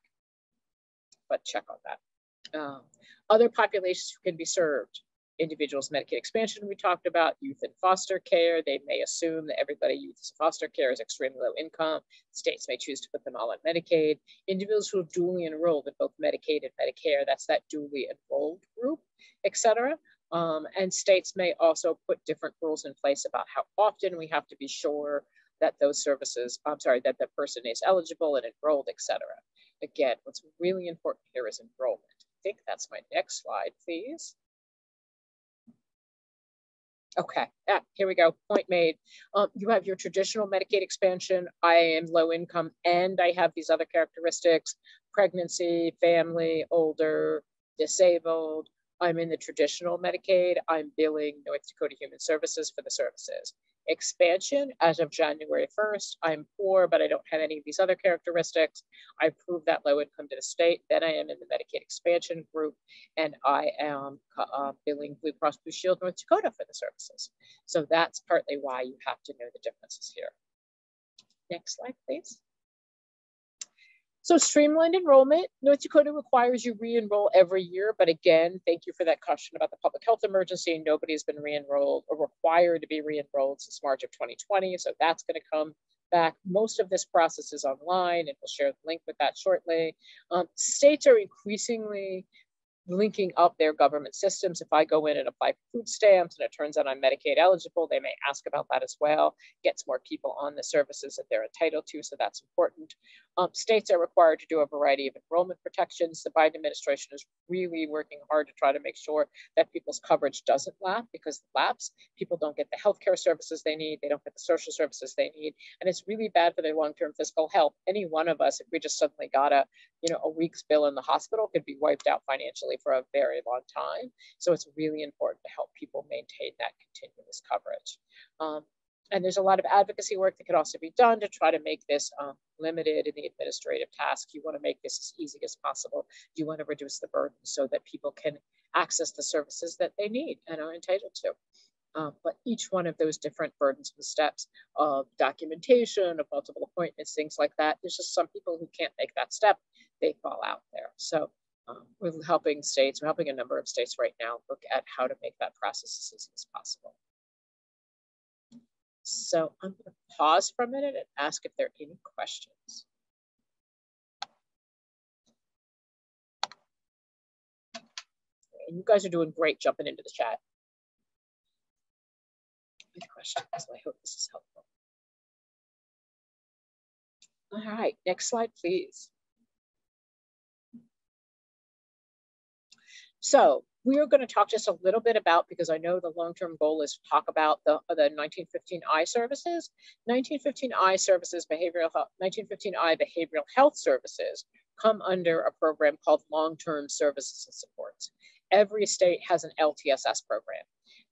but check on that. Um, other populations who can be served, individuals Medicaid expansion we talked about, youth in foster care, they may assume that everybody youth in foster care is extremely low income. States may choose to put them all on Medicaid. Individuals who are dually enrolled in both Medicaid and Medicare, that's that dually enrolled group, et cetera. Um, and states may also put different rules in place about how often we have to be sure that those services, I'm sorry, that the person is eligible and enrolled, etc. Again, what's really important here is enrollment. I think that's my next slide, please. Okay, yeah, here we go, point made. Um, you have your traditional Medicaid expansion. I am low income and I have these other characteristics, pregnancy, family, older, disabled, I'm in the traditional Medicaid. I'm billing North Dakota Human Services for the services. Expansion, as of January 1st, I'm poor, but I don't have any of these other characteristics. I prove that low income to the state. Then I am in the Medicaid expansion group, and I am uh, billing Blue Cross Blue Shield North Dakota for the services. So that's partly why you have to know the differences here. Next slide, please. So streamlined enrollment, North Dakota requires you re-enroll every year, but again, thank you for that caution about the public health emergency. Nobody has been re-enrolled or required to be re-enrolled since March of 2020, so that's gonna come back. Most of this process is online and we'll share the link with that shortly. Um, states are increasingly linking up their government systems. If I go in and apply for food stamps and it turns out I'm Medicaid eligible, they may ask about that as well. Gets more people on the services that they're entitled to, so that's important. Um, states are required to do a variety of enrollment protections. The Biden administration is really working hard to try to make sure that people's coverage doesn't lapse because lapse, people don't get the healthcare services they need, they don't get the social services they need, and it's really bad for their long-term physical health. Any one of us, if we just suddenly got a, you know, a week's bill in the hospital, could be wiped out financially for a very long time. So it's really important to help people maintain that continuous coverage. Um, and there's a lot of advocacy work that could also be done to try to make this um, limited in the administrative task. You want to make this as easy as possible. You want to reduce the burden so that people can access the services that they need and are entitled to. Um, but each one of those different burdens and steps of documentation, of multiple appointments, things like that, there's just some people who can't make that step, they fall out there. So um, we're helping states, we're helping a number of states right now look at how to make that process as easy as possible. So I'm going to pause for a minute and ask if there are any questions. And you guys are doing great jumping into the chat. Any questions? I hope this is helpful. All right, next slide, please. So we are going to talk just a little bit about, because I know the long-term goal is to talk about the, the 1915I services. 1915I services, behavioral health, 1915I behavioral health services come under a program called long-term services and supports. Every state has an LTSS program.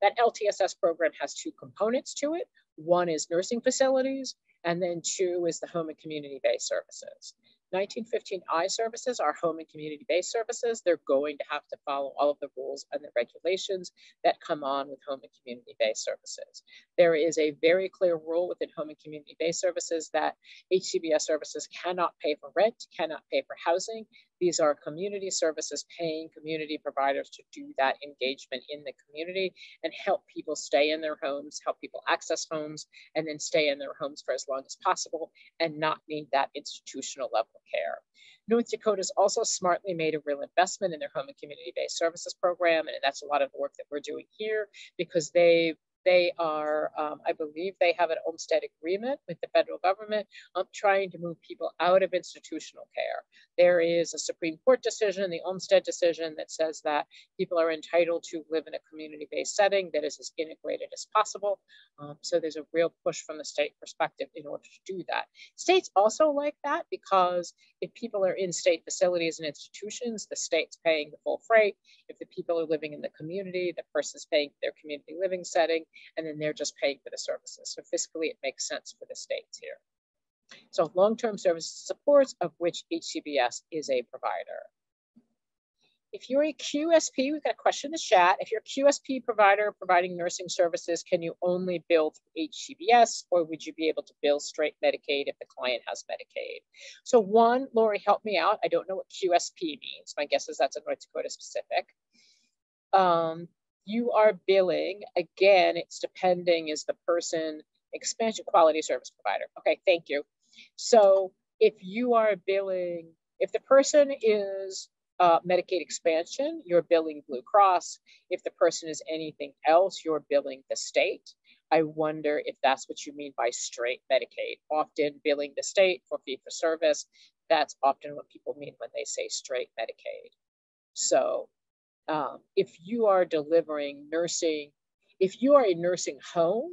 That LTSS program has two components to it. One is nursing facilities, and then two is the home and community-based services. 1915I services are home and community-based services. They're going to have to follow all of the rules and the regulations that come on with home and community-based services. There is a very clear rule within home and community-based services that HCBS services cannot pay for rent, cannot pay for housing, these are community services paying community providers to do that engagement in the community and help people stay in their homes, help people access homes, and then stay in their homes for as long as possible and not need that institutional level care. North Dakota's also smartly made a real investment in their home and community-based services program, and that's a lot of work that we're doing here because they they are, um, I believe they have an Olmstead agreement with the federal government trying to move people out of institutional care. There is a Supreme Court decision, the Olmstead decision, that says that people are entitled to live in a community-based setting that is as integrated as possible. Um, so there's a real push from the state perspective in order to do that. States also like that because if people are in state facilities and institutions, the state's paying the full freight. If the people are living in the community, the person's paying their community living setting, and then they're just paying for the services. So fiscally, it makes sense for the states here. So long-term services supports of which HCBS is a provider. If you're a QSP, we've got a question in the chat. If you're a QSP provider providing nursing services, can you only bill through HCBS or would you be able to bill straight Medicaid if the client has Medicaid? So one, Lori, help me out. I don't know what QSP means. My guess is that's a North Dakota specific. Um, you are billing, again, it's depending, is the person expansion quality service provider? Okay, thank you. So if you are billing, if the person is uh, Medicaid expansion, you're billing Blue Cross. If the person is anything else, you're billing the state. I wonder if that's what you mean by straight Medicaid. Often billing the state for fee for service, that's often what people mean when they say straight Medicaid. So um, if you are delivering nursing, if you are a nursing home,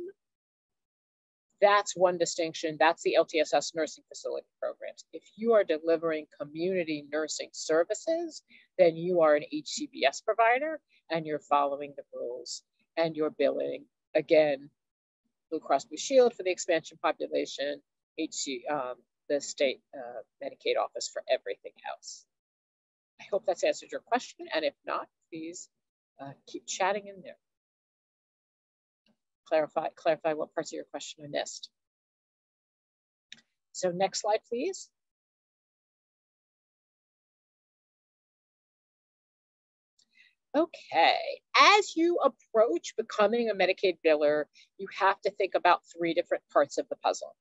that's one distinction. That's the LTSS nursing facility programs. If you are delivering community nursing services, then you are an HCBS provider and you're following the rules and you're billing, again, Blue Cross Blue Shield for the expansion population, HC, um, the state uh, Medicaid office for everything else. I hope that's answered your question. And if not, please uh, keep chatting in there. Clarify, clarify what parts of your question I missed. So next slide, please. Okay, as you approach becoming a Medicaid biller, you have to think about three different parts of the puzzle.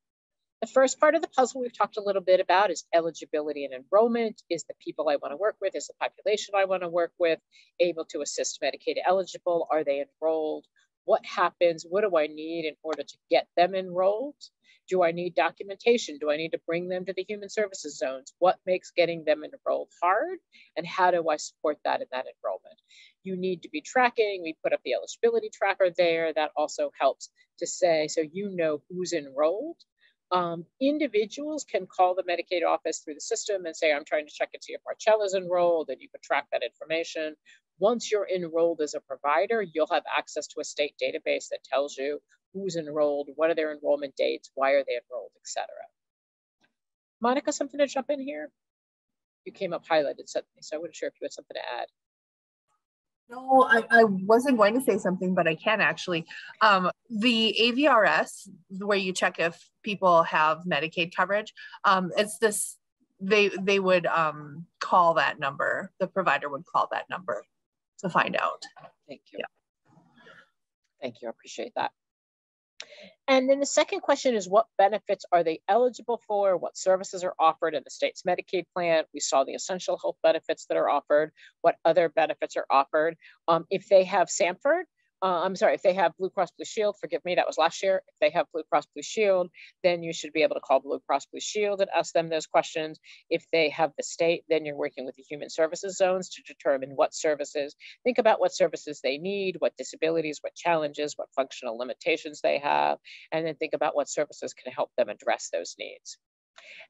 The first part of the puzzle we've talked a little bit about is eligibility and enrollment. Is the people I want to work with, is the population I want to work with able to assist Medicaid eligible? Are they enrolled? What happens? What do I need in order to get them enrolled? Do I need documentation? Do I need to bring them to the human services zones? What makes getting them enrolled hard? And how do I support that in that enrollment? You need to be tracking. We put up the eligibility tracker there. That also helps to say, so you know who's enrolled um, individuals can call the Medicaid office through the system and say, I'm trying to check and see if Marcella is enrolled, and you can track that information. Once you're enrolled as a provider, you'll have access to a state database that tells you who's enrolled, what are their enrollment dates, why are they enrolled, etc. Monica, something to jump in here? You came up highlighted suddenly, so I wasn't sure if you had something to add. No, I, I wasn't going to say something, but I can actually. Um, the AVRS, where you check if people have Medicaid coverage, um, it's this. They they would um, call that number. The provider would call that number to find out. Thank you. Yeah. Thank you. I appreciate that. And then the second question is what benefits are they eligible for? What services are offered in the state's Medicaid plan? We saw the essential health benefits that are offered. What other benefits are offered? Um, if they have Sanford, uh, I'm sorry, if they have Blue Cross Blue Shield, forgive me, that was last year. If they have Blue Cross Blue Shield, then you should be able to call Blue Cross Blue Shield and ask them those questions. If they have the state, then you're working with the human services zones to determine what services, think about what services they need, what disabilities, what challenges, what functional limitations they have, and then think about what services can help them address those needs.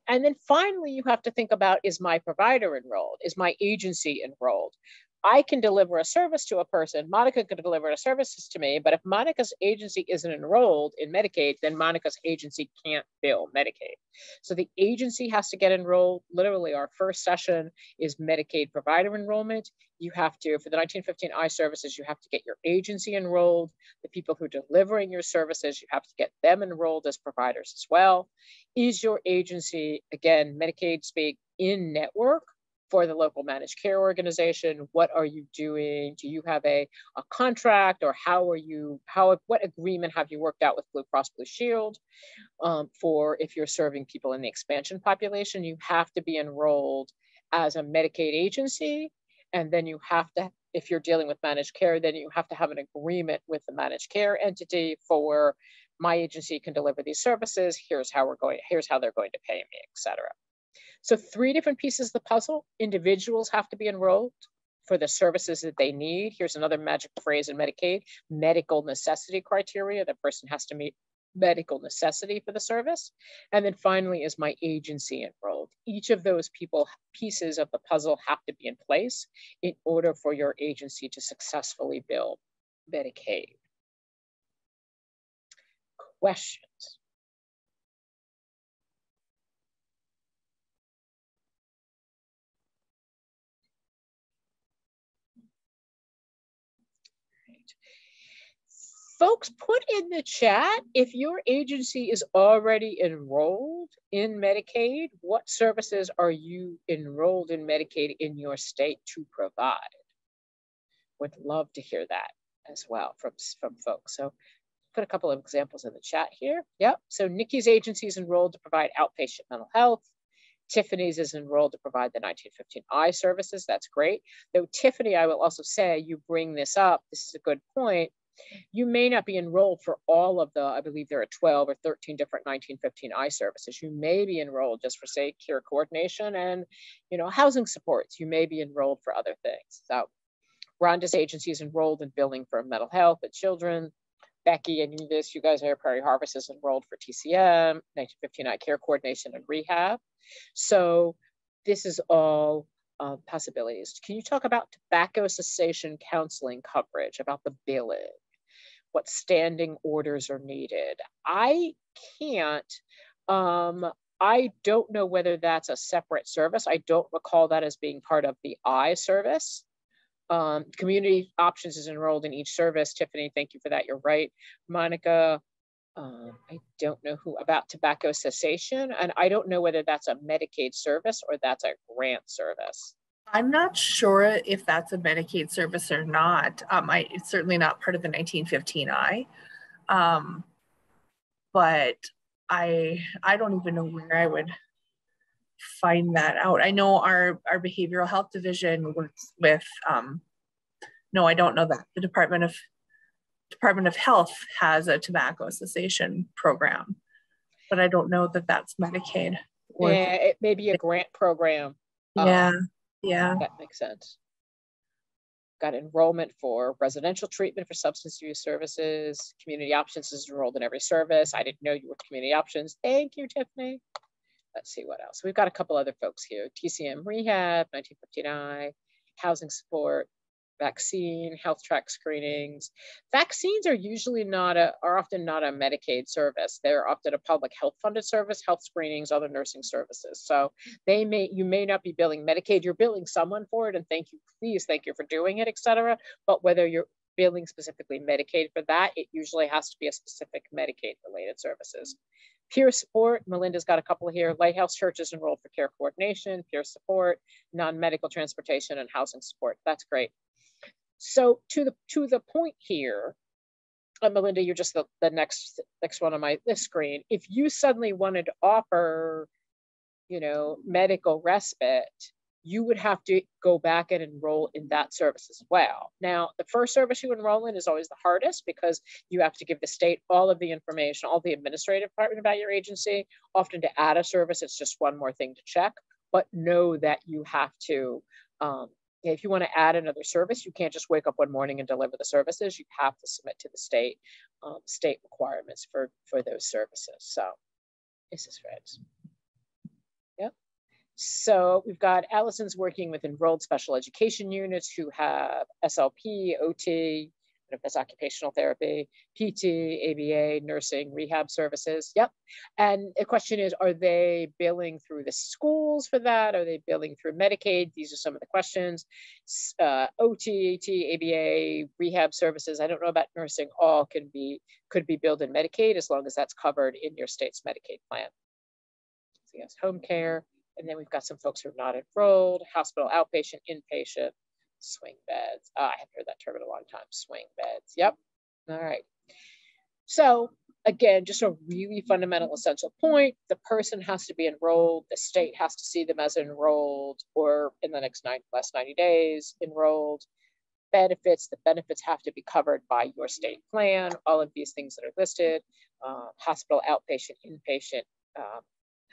And then finally, you have to think about, is my provider enrolled? Is my agency enrolled? I can deliver a service to a person. Monica could deliver a services to me, but if Monica's agency isn't enrolled in Medicaid, then Monica's agency can't bill Medicaid. So the agency has to get enrolled. Literally, our first session is Medicaid provider enrollment. You have to, for the 1915 I services, you have to get your agency enrolled. The people who are delivering your services, you have to get them enrolled as providers as well. Is your agency, again, Medicaid speak, in network? For the local managed care organization? What are you doing? Do you have a, a contract or how are you, how, what agreement have you worked out with Blue Cross Blue Shield um, for if you're serving people in the expansion population? You have to be enrolled as a Medicaid agency And then you have to, if you're dealing with managed care, then you have to have an agreement with the managed care entity for my agency can deliver these services. Here's how we're going, here's how they're going to pay me, et cetera. So three different pieces of the puzzle. Individuals have to be enrolled for the services that they need. Here's another magic phrase in Medicaid, medical necessity criteria. The person has to meet medical necessity for the service. And then finally is my agency enrolled. Each of those people pieces of the puzzle have to be in place in order for your agency to successfully bill Medicaid. Questions? Folks put in the chat if your agency is already enrolled in Medicaid, what services are you enrolled in Medicaid in your state to provide? Would love to hear that as well from, from folks. So put a couple of examples in the chat here. Yep, so Nikki's agency is enrolled to provide outpatient mental health. Tiffany's is enrolled to provide the 1915I services. That's great. Though Tiffany, I will also say, you bring this up. This is a good point you may not be enrolled for all of the, I believe there are 12 or 13 different 1915I services. You may be enrolled just for say care coordination and, you know, housing supports. You may be enrolled for other things. So Rhonda's agency is enrolled in billing for mental health and children. Becky and this, you guys are Prairie Harvest is enrolled for TCM, 1915I care coordination and rehab. So this is all uh, possibilities. Can you talk about tobacco cessation counseling coverage, about the billing? What standing orders are needed. I can't, um, I don't know whether that's a separate service. I don't recall that as being part of the I service. Um, community options is enrolled in each service. Tiffany, thank you for that. You're right. Monica, um, I don't know who about tobacco cessation, and I don't know whether that's a Medicaid service or that's a grant service. I'm not sure if that's a Medicaid service or not. Um, I, it's certainly not part of the 1915I. Um, but I I don't even know where I would find that out. I know our our behavioral health division works with. Um, no, I don't know that the Department of Department of Health has a tobacco cessation program, but I don't know that that's Medicaid. Or yeah, it may be a grant program. Yeah. Um, yeah. That makes sense. Got enrollment for residential treatment for substance use services. Community options is enrolled in every service. I didn't know you were community options. Thank you, Tiffany. Let's see what else. We've got a couple other folks here. TCM Rehab, 1959, housing support, vaccine, health track screenings. Vaccines are usually not a, are often not a Medicaid service. They're often a public health funded service, health screenings, other nursing services. So they may, you may not be billing Medicaid, you're billing someone for it and thank you, please, thank you for doing it, et cetera. But whether you're billing specifically Medicaid for that, it usually has to be a specific Medicaid related services. Peer support, Melinda's got a couple here. Lighthouse churches enrolled for care coordination, peer support, non-medical transportation and housing support. That's great. So to the to the point here, uh, Melinda, you're just the, the next next one on my list screen. If you suddenly wanted to offer, you know, medical respite, you would have to go back and enroll in that service as well. Now, the first service you enroll in is always the hardest because you have to give the state all of the information, all the administrative part about your agency. Often to add a service, it's just one more thing to check, but know that you have to um, if you want to add another service, you can't just wake up one morning and deliver the services. You have to submit to the state um, state requirements for for those services. So this is Fred's. Yep. So we've got Allison's working with enrolled special education units who have SLP, OT, that's occupational therapy, PT, ABA, nursing, rehab services. Yep. And the question is, are they billing through the schools for that? Are they billing through Medicaid? These are some of the questions. Uh, OT, ABA, rehab services. I don't know about nursing. All can be could be billed in Medicaid as long as that's covered in your state's Medicaid plan. So yes, home care. And then we've got some folks who are not enrolled, hospital outpatient, inpatient, swing beds. Oh, I haven't heard that term in a long time. Swing beds. Yep. All right. So again, just a really fundamental essential point. The person has to be enrolled. The state has to see them as enrolled or in the next nine, last 90 days enrolled. Benefits, the benefits have to be covered by your state plan. All of these things that are listed, uh, hospital, outpatient, inpatient, uh,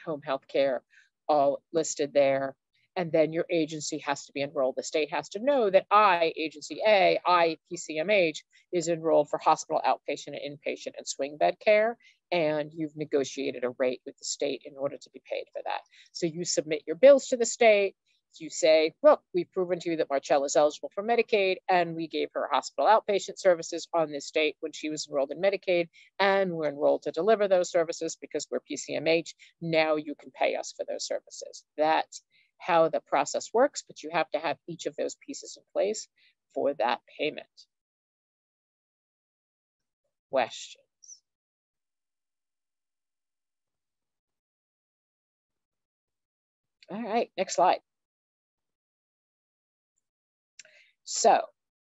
home health care, all listed there and then your agency has to be enrolled. The state has to know that I, agency A, I, PCMH, is enrolled for hospital outpatient and inpatient and swing bed care, and you've negotiated a rate with the state in order to be paid for that. So you submit your bills to the state, you say, look, we've proven to you that Marcella is eligible for Medicaid, and we gave her hospital outpatient services on this date when she was enrolled in Medicaid, and we're enrolled to deliver those services because we're PCMH. Now you can pay us for those services. That's how the process works, but you have to have each of those pieces in place for that payment. Questions? All right, next slide. So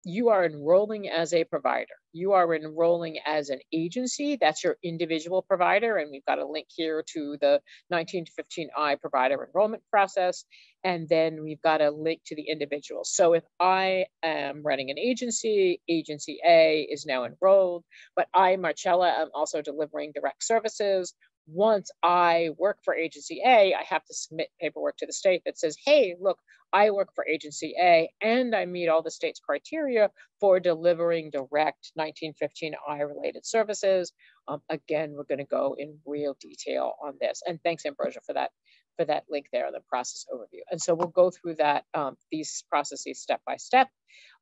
you are enrolling as a provider. You are enrolling as an agency. That's your individual provider. And we've got a link here to the 19 to 15I provider enrollment process. And then we've got a link to the individual. So if I am running an agency, agency A is now enrolled, but I, Marcella, am also delivering direct services once I work for agency A, I have to submit paperwork to the state that says, hey, look, I work for agency A and I meet all the state's criteria for delivering direct 1915I related services. Um, again, we're gonna go in real detail on this. And thanks Ambrosia for that for that link there on the process overview. And so we'll go through that, um, these processes step by step.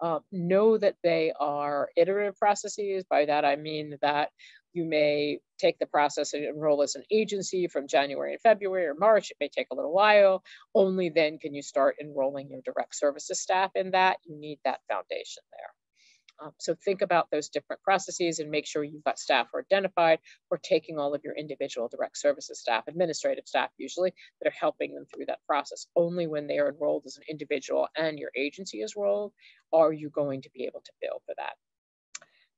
Uh, know that they are iterative processes. By that, I mean that you may take the process and enroll as an agency from January and February or March. It may take a little while. Only then can you start enrolling your direct services staff in that. You need that foundation there. Um, so think about those different processes and make sure you've got staff who are identified or taking all of your individual direct services staff, administrative staff usually, that are helping them through that process. Only when they are enrolled as an individual and your agency is enrolled are you going to be able to bill for that.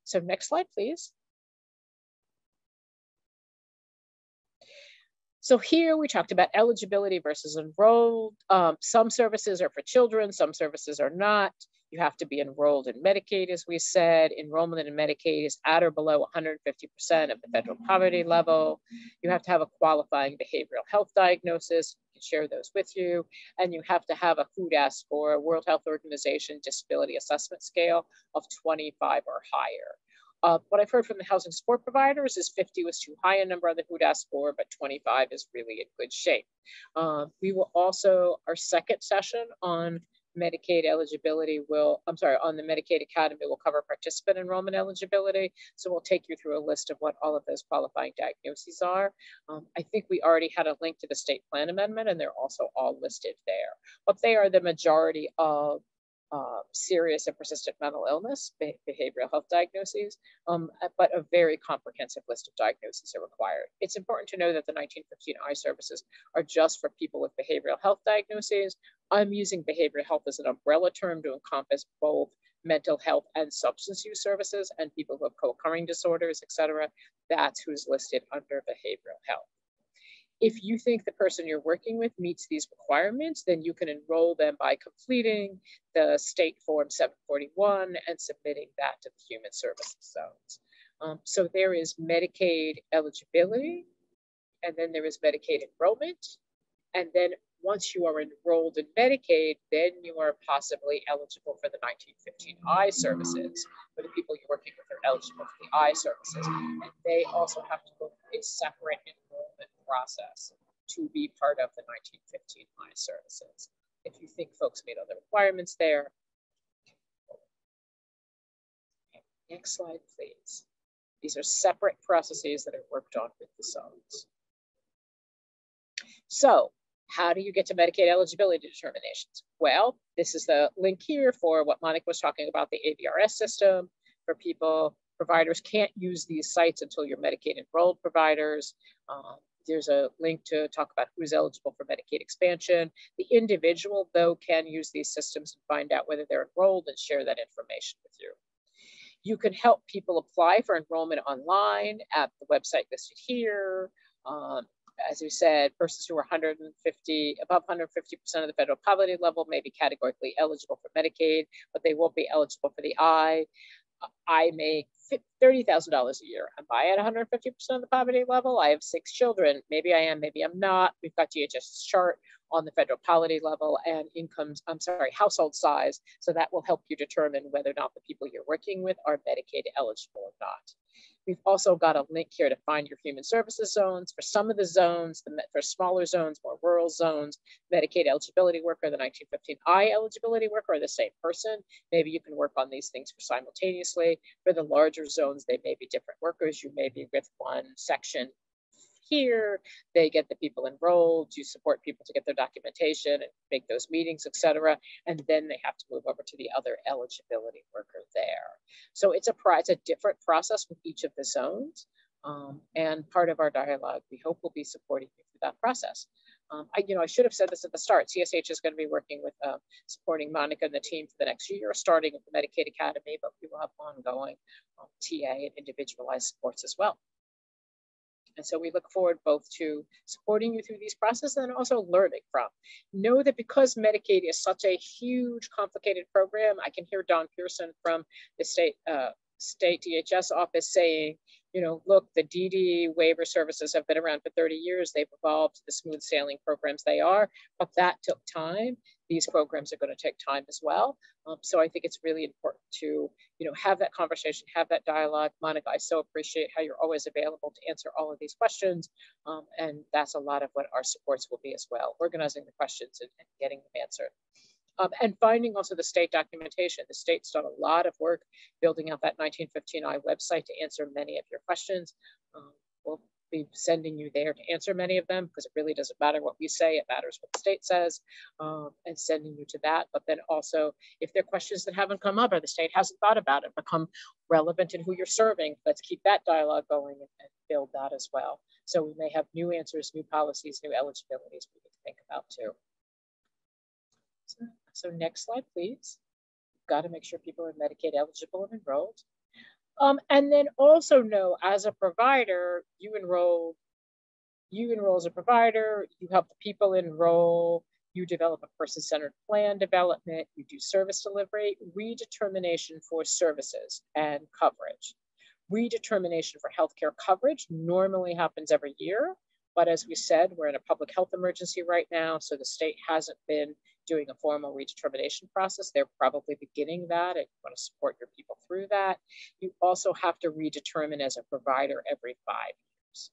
So next slide, please. So here we talked about eligibility versus enrolled. Um, some services are for children, some services are not. You have to be enrolled in Medicaid, as we said. Enrollment in Medicaid is at or below 150% of the federal poverty level. You have to have a qualifying behavioral health diagnosis. We can share those with you. And you have to have a WHODAS score, World Health Organization Disability Assessment Scale of 25 or higher. Uh, what I've heard from the housing support providers is 50 was too high a number on the WHODAS for, but 25 is really in good shape. Uh, we will also, our second session on Medicaid eligibility will, I'm sorry, on the Medicaid Academy will cover participant enrollment eligibility. So we'll take you through a list of what all of those qualifying diagnoses are. Um, I think we already had a link to the state plan amendment and they're also all listed there. But they are the majority of uh, serious and persistent mental illness, behavioral health diagnoses, um, uh, but a very comprehensive list of diagnoses are required. It's important to know that the 1915I services are just for people with behavioral health diagnoses. I'm using behavioral health as an umbrella term to encompass both mental health and substance use services and people who have co-occurring disorders, et cetera. That's who's listed under behavioral health. If you think the person you're working with meets these requirements, then you can enroll them by completing the state form 741 and submitting that to the human services zones. Um, so there is Medicaid eligibility, and then there is Medicaid enrollment. And then once you are enrolled in Medicaid, then you are possibly eligible for the 1915I services. For the people you're working with are eligible for the I services. And they also have to go through a separate enrollment process to be part of the 1915 I services. If you think folks meet other requirements there. Okay, next slide, please. These are separate processes that are worked on with the zones. So how do you get to Medicaid eligibility determinations? Well, this is the link here for what Monica was talking about, the AVRS system for people. Providers can't use these sites until you're Medicaid enrolled providers. Um, there's a link to talk about who's eligible for Medicaid expansion. The individual, though, can use these systems and find out whether they're enrolled and share that information with you. You can help people apply for enrollment online at the website listed here. Um, as we said, persons who are 150, above 150% of the federal poverty level may be categorically eligible for Medicaid, but they won't be eligible for the I. I make $30,000 a year. Am I at 150% of the poverty level? I have six children. Maybe I am, maybe I'm not. We've got DHS's chart on the federal poverty level and incomes, I'm sorry, household size. So that will help you determine whether or not the people you're working with are Medicaid eligible or not. We've also got a link here to find your human services zones. For some of the zones, the, for smaller zones, more rural zones, Medicaid eligibility worker, the 1915I eligibility worker are the same person. Maybe you can work on these things simultaneously. For the larger zones, they may be different workers. You may be with one section here, they get the people enrolled, you support people to get their documentation and make those meetings, et cetera. And then they have to move over to the other eligibility worker there. So it's a, it's a different process with each of the zones. Um, and part of our dialogue, we hope will be supporting you through that process. Um, I, you know, I should have said this at the start. CSH is going to be working with uh, supporting Monica and the team for the next year, starting with the Medicaid Academy, but we will have ongoing um, TA and individualized supports as well. And so we look forward both to supporting you through these processes and also learning from. Know that because Medicaid is such a huge, complicated program, I can hear Don Pearson from the state uh, state DHS office saying, you know, look, the DD waiver services have been around for 30 years. They've evolved to the smooth sailing programs they are, but that took time. These programs are going to take time as well. Um, so I think it's really important to, you know, have that conversation, have that dialogue. Monica, I so appreciate how you're always available to answer all of these questions. Um, and that's a lot of what our supports will be as well, organizing the questions and, and getting them answered. Um, and finding also the state documentation. The state's done a lot of work building out that 1915I website to answer many of your questions. Um, we'll be sending you there to answer many of them because it really doesn't matter what we say, it matters what the state says, um, and sending you to that. But then also, if there are questions that haven't come up or the state hasn't thought about it, become relevant in who you're serving, let's keep that dialogue going and, and build that as well. So we may have new answers, new policies, new eligibilities we need to think about too. So so next slide, please. Got to make sure people are Medicaid eligible and enrolled. Um, and then also know as a provider, you enroll, you enroll as a provider, you help the people enroll, you develop a person-centered plan development, you do service delivery, redetermination for services and coverage. Redetermination for healthcare coverage normally happens every year, but as we said, we're in a public health emergency right now, so the state hasn't been doing a formal redetermination process. They're probably beginning that and you want to support your people through that. You also have to redetermine as a provider every five years.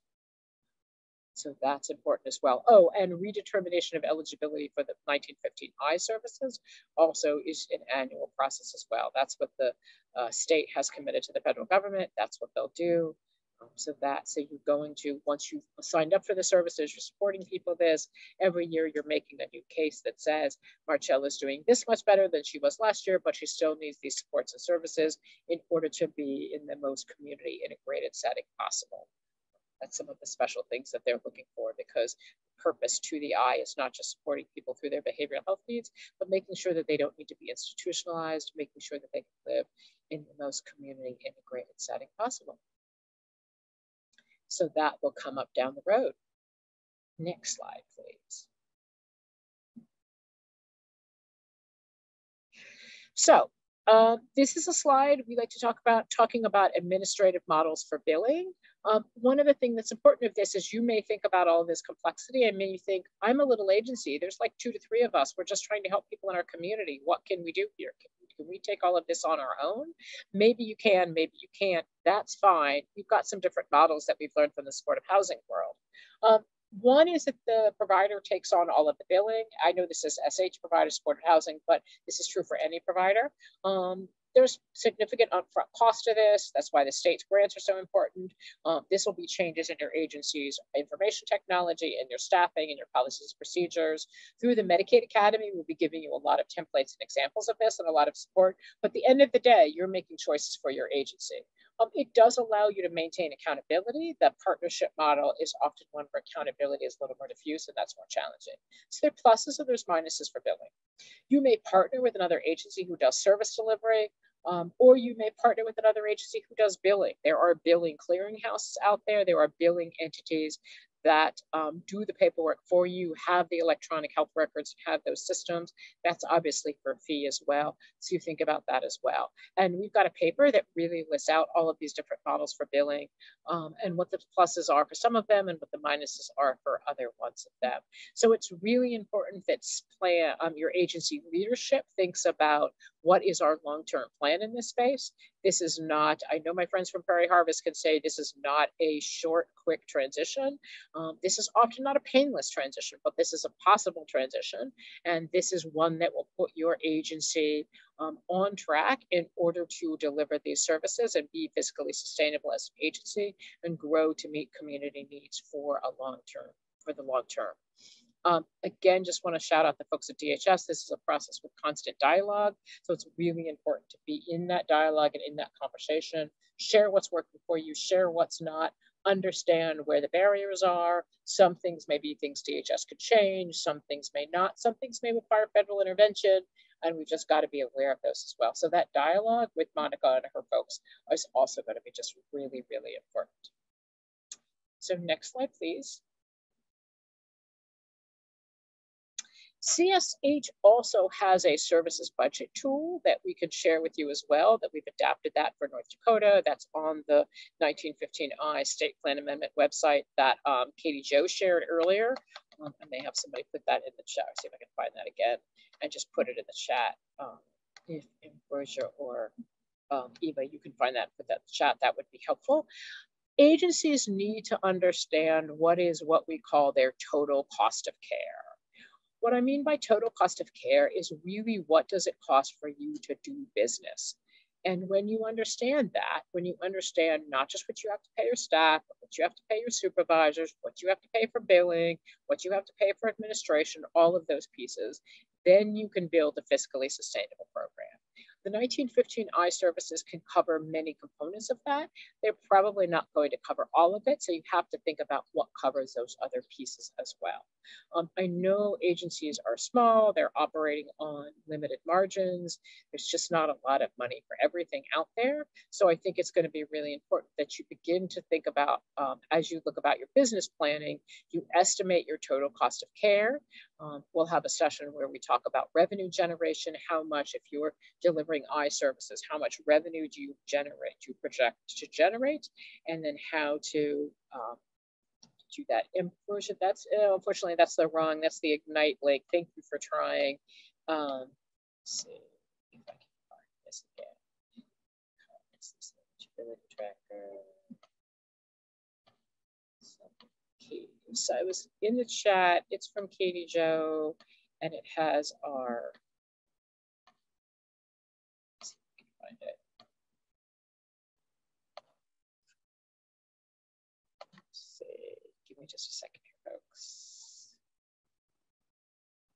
So that's important as well. Oh, and redetermination of eligibility for the 1915I services also is an annual process as well. That's what the uh, state has committed to the federal government. That's what they'll do. So that, so you're going to, once you've signed up for the services, you're supporting people this, every year you're making a new case that says Marchella is doing this much better than she was last year, but she still needs these supports and services in order to be in the most community integrated setting possible. That's some of the special things that they're looking for because purpose to the eye is not just supporting people through their behavioral health needs, but making sure that they don't need to be institutionalized, making sure that they can live in the most community integrated setting possible. So that will come up down the road. Next slide, please. So uh, this is a slide we like to talk about, talking about administrative models for billing. Um, one of the things that's important of this is you may think about all this complexity and may think, I'm a little agency. There's like two to three of us. We're just trying to help people in our community. What can we do here? Can we take all of this on our own? Maybe you can, maybe you can't. That's fine. We've got some different models that we've learned from the supportive housing world. Um, one is that the provider takes on all of the billing. I know this is SH provider supported housing, but this is true for any provider. Um, there's significant upfront cost to this. That's why the state's grants are so important. Um, this will be changes in your agency's information technology and your staffing and your policies and procedures. Through the Medicaid Academy, we'll be giving you a lot of templates and examples of this and a lot of support. But at the end of the day, you're making choices for your agency. Um, it does allow you to maintain accountability. The partnership model is often one where accountability is a little more diffuse and that's more challenging. So there are pluses and there's minuses for billing. You may partner with another agency who does service delivery. Um, or you may partner with another agency who does billing. There are billing clearinghouses out there. There are billing entities that um, do the paperwork for you, have the electronic health records, have those systems. That's obviously for a fee as well. So you think about that as well. And we've got a paper that really lists out all of these different models for billing um, and what the pluses are for some of them and what the minuses are for other ones of them. So it's really important that plan, um, your agency leadership thinks about what is our long-term plan in this space. This is not, I know my friends from Prairie Harvest can say this is not a short, quick transition. Um, this is often not a painless transition, but this is a possible transition. And this is one that will put your agency um, on track in order to deliver these services and be fiscally sustainable as an agency and grow to meet community needs for a long term, for the long term. Um, again, just want to shout out the folks at DHS. This is a process with constant dialogue. So it's really important to be in that dialogue and in that conversation. Share what's working for you, share what's not, understand where the barriers are. Some things may be things DHS could change, some things may not, some things may require federal intervention, and we've just got to be aware of those as well. So that dialogue with Monica and her folks is also going to be just really, really important. So next slide, please. CSH also has a services budget tool that we could share with you as well, that we've adapted that for North Dakota. That's on the 1915I state plan amendment website that um, Katie Jo shared earlier. Um, I may have somebody put that in the chat. see if I can find that again and just put it in the chat. Um, if Ambrosia or um, Eva, you can find that, put that in the chat, that would be helpful. Agencies need to understand what is what we call their total cost of care. What I mean by total cost of care is really what does it cost for you to do business? And when you understand that, when you understand not just what you have to pay your staff, but what you have to pay your supervisors, what you have to pay for billing, what you have to pay for administration, all of those pieces, then you can build a fiscally sustainable program. The 1915 I services can cover many components of that. They're probably not going to cover all of it, so you have to think about what covers those other pieces as well. Um, I know agencies are small, they're operating on limited margins. There's just not a lot of money for everything out there. So I think it's going to be really important that you begin to think about, um, as you look about your business planning, you estimate your total cost of care. Um, we'll have a session where we talk about revenue generation, how much, if you're delivering I services, how much revenue do you generate, do you project to generate, and then how to um, do that. Ambrosia, that's, uh, unfortunately, that's the wrong, that's the Ignite link. Thank you for trying. Um, see if I can find this again. It's this eligibility tracker. So I was in the chat. It's from Katie Jo, and it has our. find it. Let's see. Give me just a second here, folks.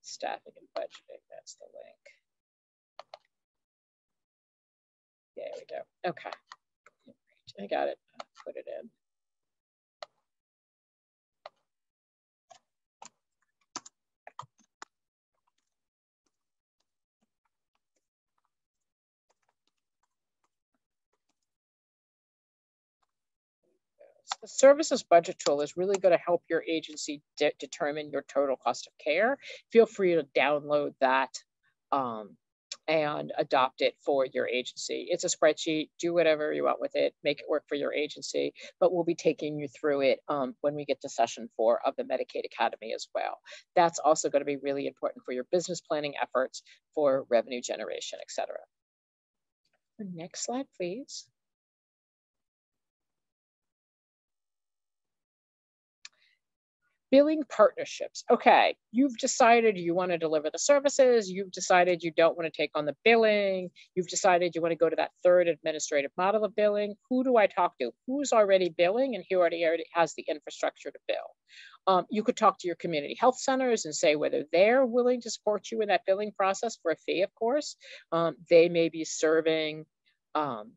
Staffing and budgeting. That's the link. There we go. Okay. I got it. I'll put it in. The services budget tool is really going to help your agency de determine your total cost of care. Feel free to download that um, and adopt it for your agency. It's a spreadsheet, do whatever you want with it, make it work for your agency, but we'll be taking you through it um, when we get to session four of the Medicaid Academy as well. That's also gonna be really important for your business planning efforts for revenue generation, et cetera. Next slide, please. Billing partnerships. Okay, you've decided you want to deliver the services, you've decided you don't want to take on the billing, you've decided you want to go to that third administrative model of billing. Who do I talk to? Who's already billing and who already, already has the infrastructure to bill? Um, you could talk to your community health centers and say whether they're willing to support you in that billing process for a fee, of course. Um, they may be serving um,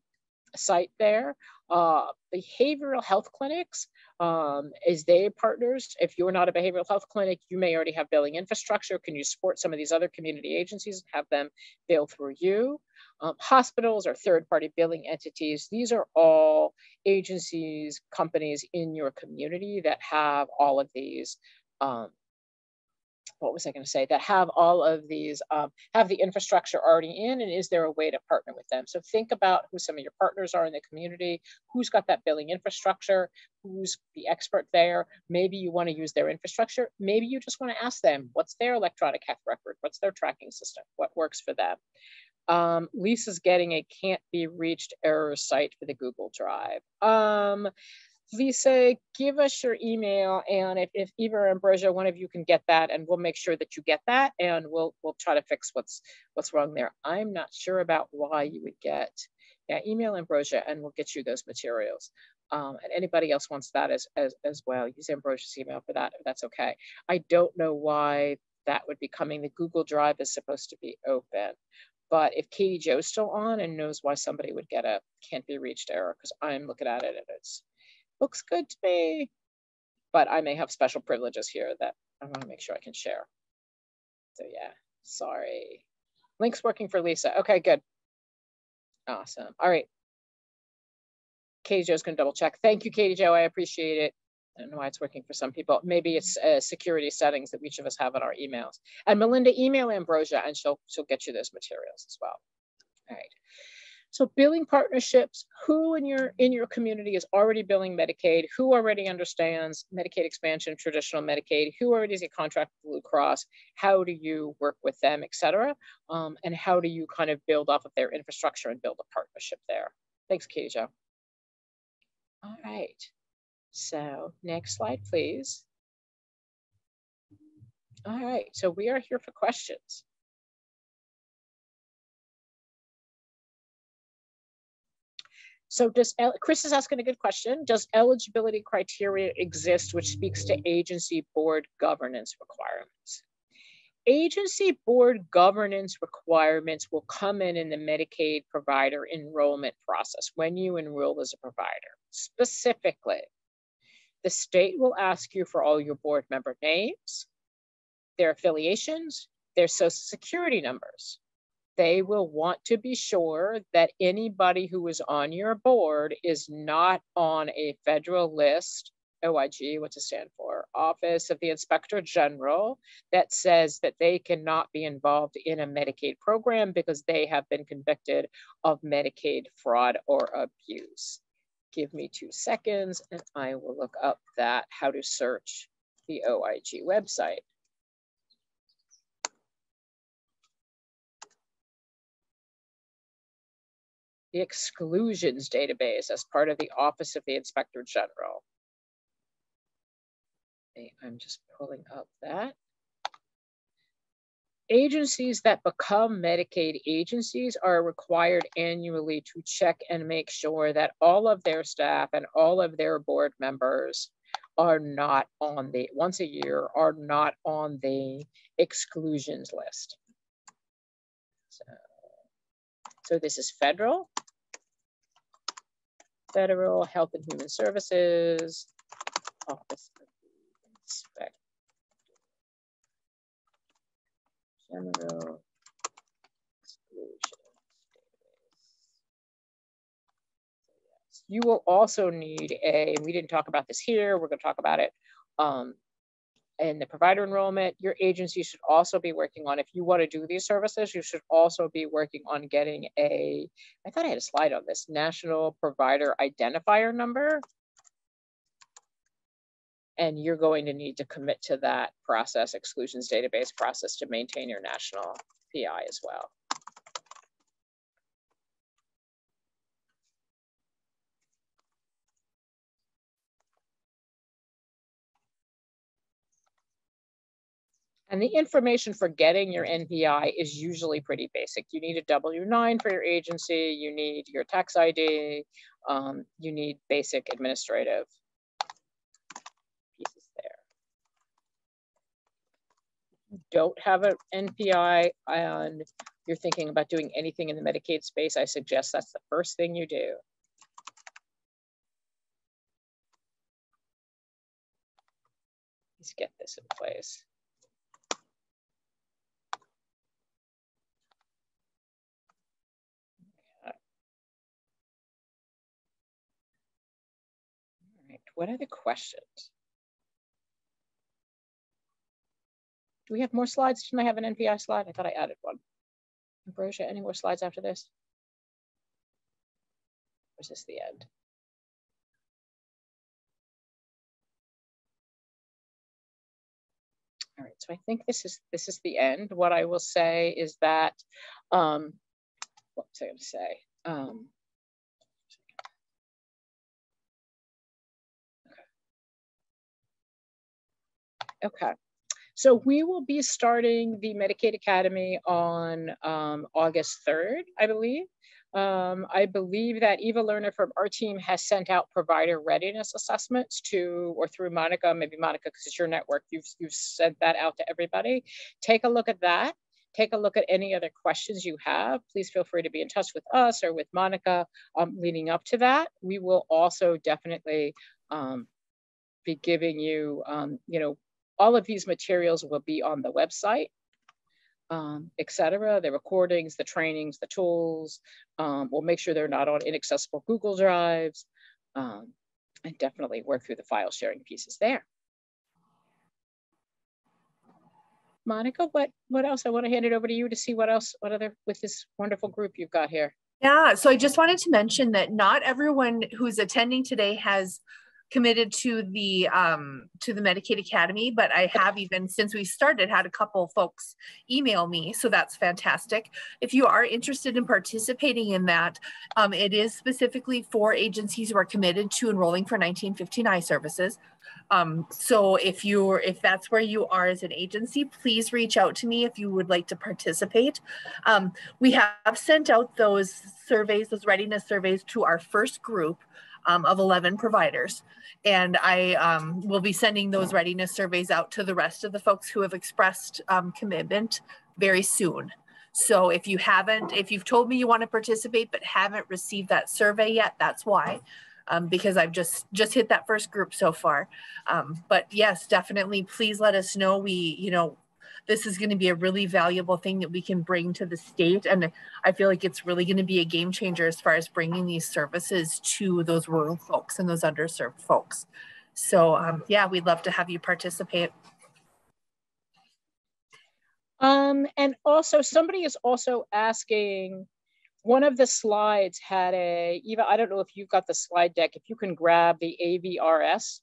site there. Uh, behavioral health clinics, um, is they partners? If you're not a behavioral health clinic, you may already have billing infrastructure. Can you support some of these other community agencies and have them bill through you? Um, hospitals or third-party billing entities, these are all agencies, companies in your community that have all of these um, what was I going to say, that have all of these, um, have the infrastructure already in, and is there a way to partner with them? So think about who some of your partners are in the community, who's got that billing infrastructure, who's the expert there. Maybe you want to use their infrastructure. Maybe you just want to ask them, what's their electronic health record? What's their tracking system? What works for them? Um, Lisa's getting a can't be reached error site for the Google Drive. Um, Lisa, give us your email, and if, if Eva or Ambrosia, one of you can get that, and we'll make sure that you get that, and we'll we'll try to fix what's what's wrong there. I'm not sure about why you would get. Yeah, email Ambrosia, and we'll get you those materials. Um, and anybody else wants that as, as as well, use Ambrosia's email for that. If that's okay. I don't know why that would be coming. The Google Drive is supposed to be open. But if Katie Jo's still on and knows why somebody would get a can't be reached error, because I'm looking at it and it's looks good to me. But I may have special privileges here that I want to make sure I can share. So yeah, sorry. Link's working for Lisa. Okay, good. Awesome. All right. Katie Jo's gonna double check. Thank you, Katie Jo. I appreciate it. I don't know why it's working for some people. Maybe it's uh, security settings that each of us have in our emails. And Melinda, email Ambrosia and she'll she'll get you those materials as well. All right. So billing partnerships, who in your in your community is already billing Medicaid, who already understands Medicaid expansion, traditional Medicaid, who already is a contract with Blue Cross, how do you work with them, et cetera? Um, and how do you kind of build off of their infrastructure and build a partnership there? Thanks, Jo. All right, so next slide, please. All right, so we are here for questions. So does, Chris is asking a good question. Does eligibility criteria exist which speaks to agency board governance requirements? Agency board governance requirements will come in in the Medicaid provider enrollment process when you enroll as a provider. Specifically, the state will ask you for all your board member names, their affiliations, their social security numbers they will want to be sure that anybody who is on your board is not on a federal list, OIG, what to stand for, Office of the Inspector General, that says that they cannot be involved in a Medicaid program because they have been convicted of Medicaid fraud or abuse. Give me two seconds and I will look up that, how to search the OIG website. The exclusions database as part of the Office of the Inspector General. I'm just pulling up that. Agencies that become Medicaid agencies are required annually to check and make sure that all of their staff and all of their board members are not on the, once a year, are not on the exclusions list. So, so this is federal. Federal Health and Human Services, Office of the Inspector General You will also need a, we didn't talk about this here, we're gonna talk about it um, in the provider enrollment, your agency should also be working on, if you want to do these services, you should also be working on getting a, I thought I had a slide on this, national provider identifier number. And you're going to need to commit to that process, exclusions database process to maintain your national PI as well. And the information for getting your NPI is usually pretty basic. You need a W-9 for your agency, you need your tax ID, um, you need basic administrative pieces there. You don't have an NPI and you're thinking about doing anything in the Medicaid space, I suggest that's the first thing you do. Let's get this in place. What are the questions? Do we have more slides? Didn't I have an NPI slide? I thought I added one. Ambrosia, any more slides after this? Or is this the end? All right, so I think this is this is the end. What I will say is that, um, what was I going to say? Um, Okay. So we will be starting the Medicaid Academy on um, August 3rd, I believe. Um, I believe that Eva Lerner from our team has sent out provider readiness assessments to, or through Monica, maybe Monica, because it's your network, you've, you've sent that out to everybody. Take a look at that. Take a look at any other questions you have. Please feel free to be in touch with us or with Monica um, leading up to that. We will also definitely um, be giving you, um, you know, all of these materials will be on the website, um, etc. The recordings, the trainings, the tools. Um, we'll make sure they're not on inaccessible Google Drives um, and definitely work through the file sharing pieces there. Monica, what, what else? I want to hand it over to you to see what else, what other, with this wonderful group you've got here. Yeah, so I just wanted to mention that not everyone who's attending today has committed to the um, to the Medicaid Academy, but I have even since we started had a couple folks email me, so that's fantastic. If you are interested in participating in that, um, it is specifically for agencies who are committed to enrolling for 1915 I services. Um, so if you're if that's where you are as an agency, please reach out to me if you would like to participate. Um, we have sent out those surveys, those readiness surveys to our first group um, of 11 providers. And I um, will be sending those readiness surveys out to the rest of the folks who have expressed um, commitment very soon. So if you haven't, if you've told me you want to participate but haven't received that survey yet, that's why. Um, because I've just just hit that first group so far. Um, but yes, definitely, please let us know. We, you know, this is going to be a really valuable thing that we can bring to the state. And I feel like it's really going to be a game changer as far as bringing these services to those rural folks and those underserved folks. So um, yeah, we'd love to have you participate. Um, and also somebody is also asking, one of the slides had a, Eva, I don't know if you've got the slide deck, if you can grab the AVRS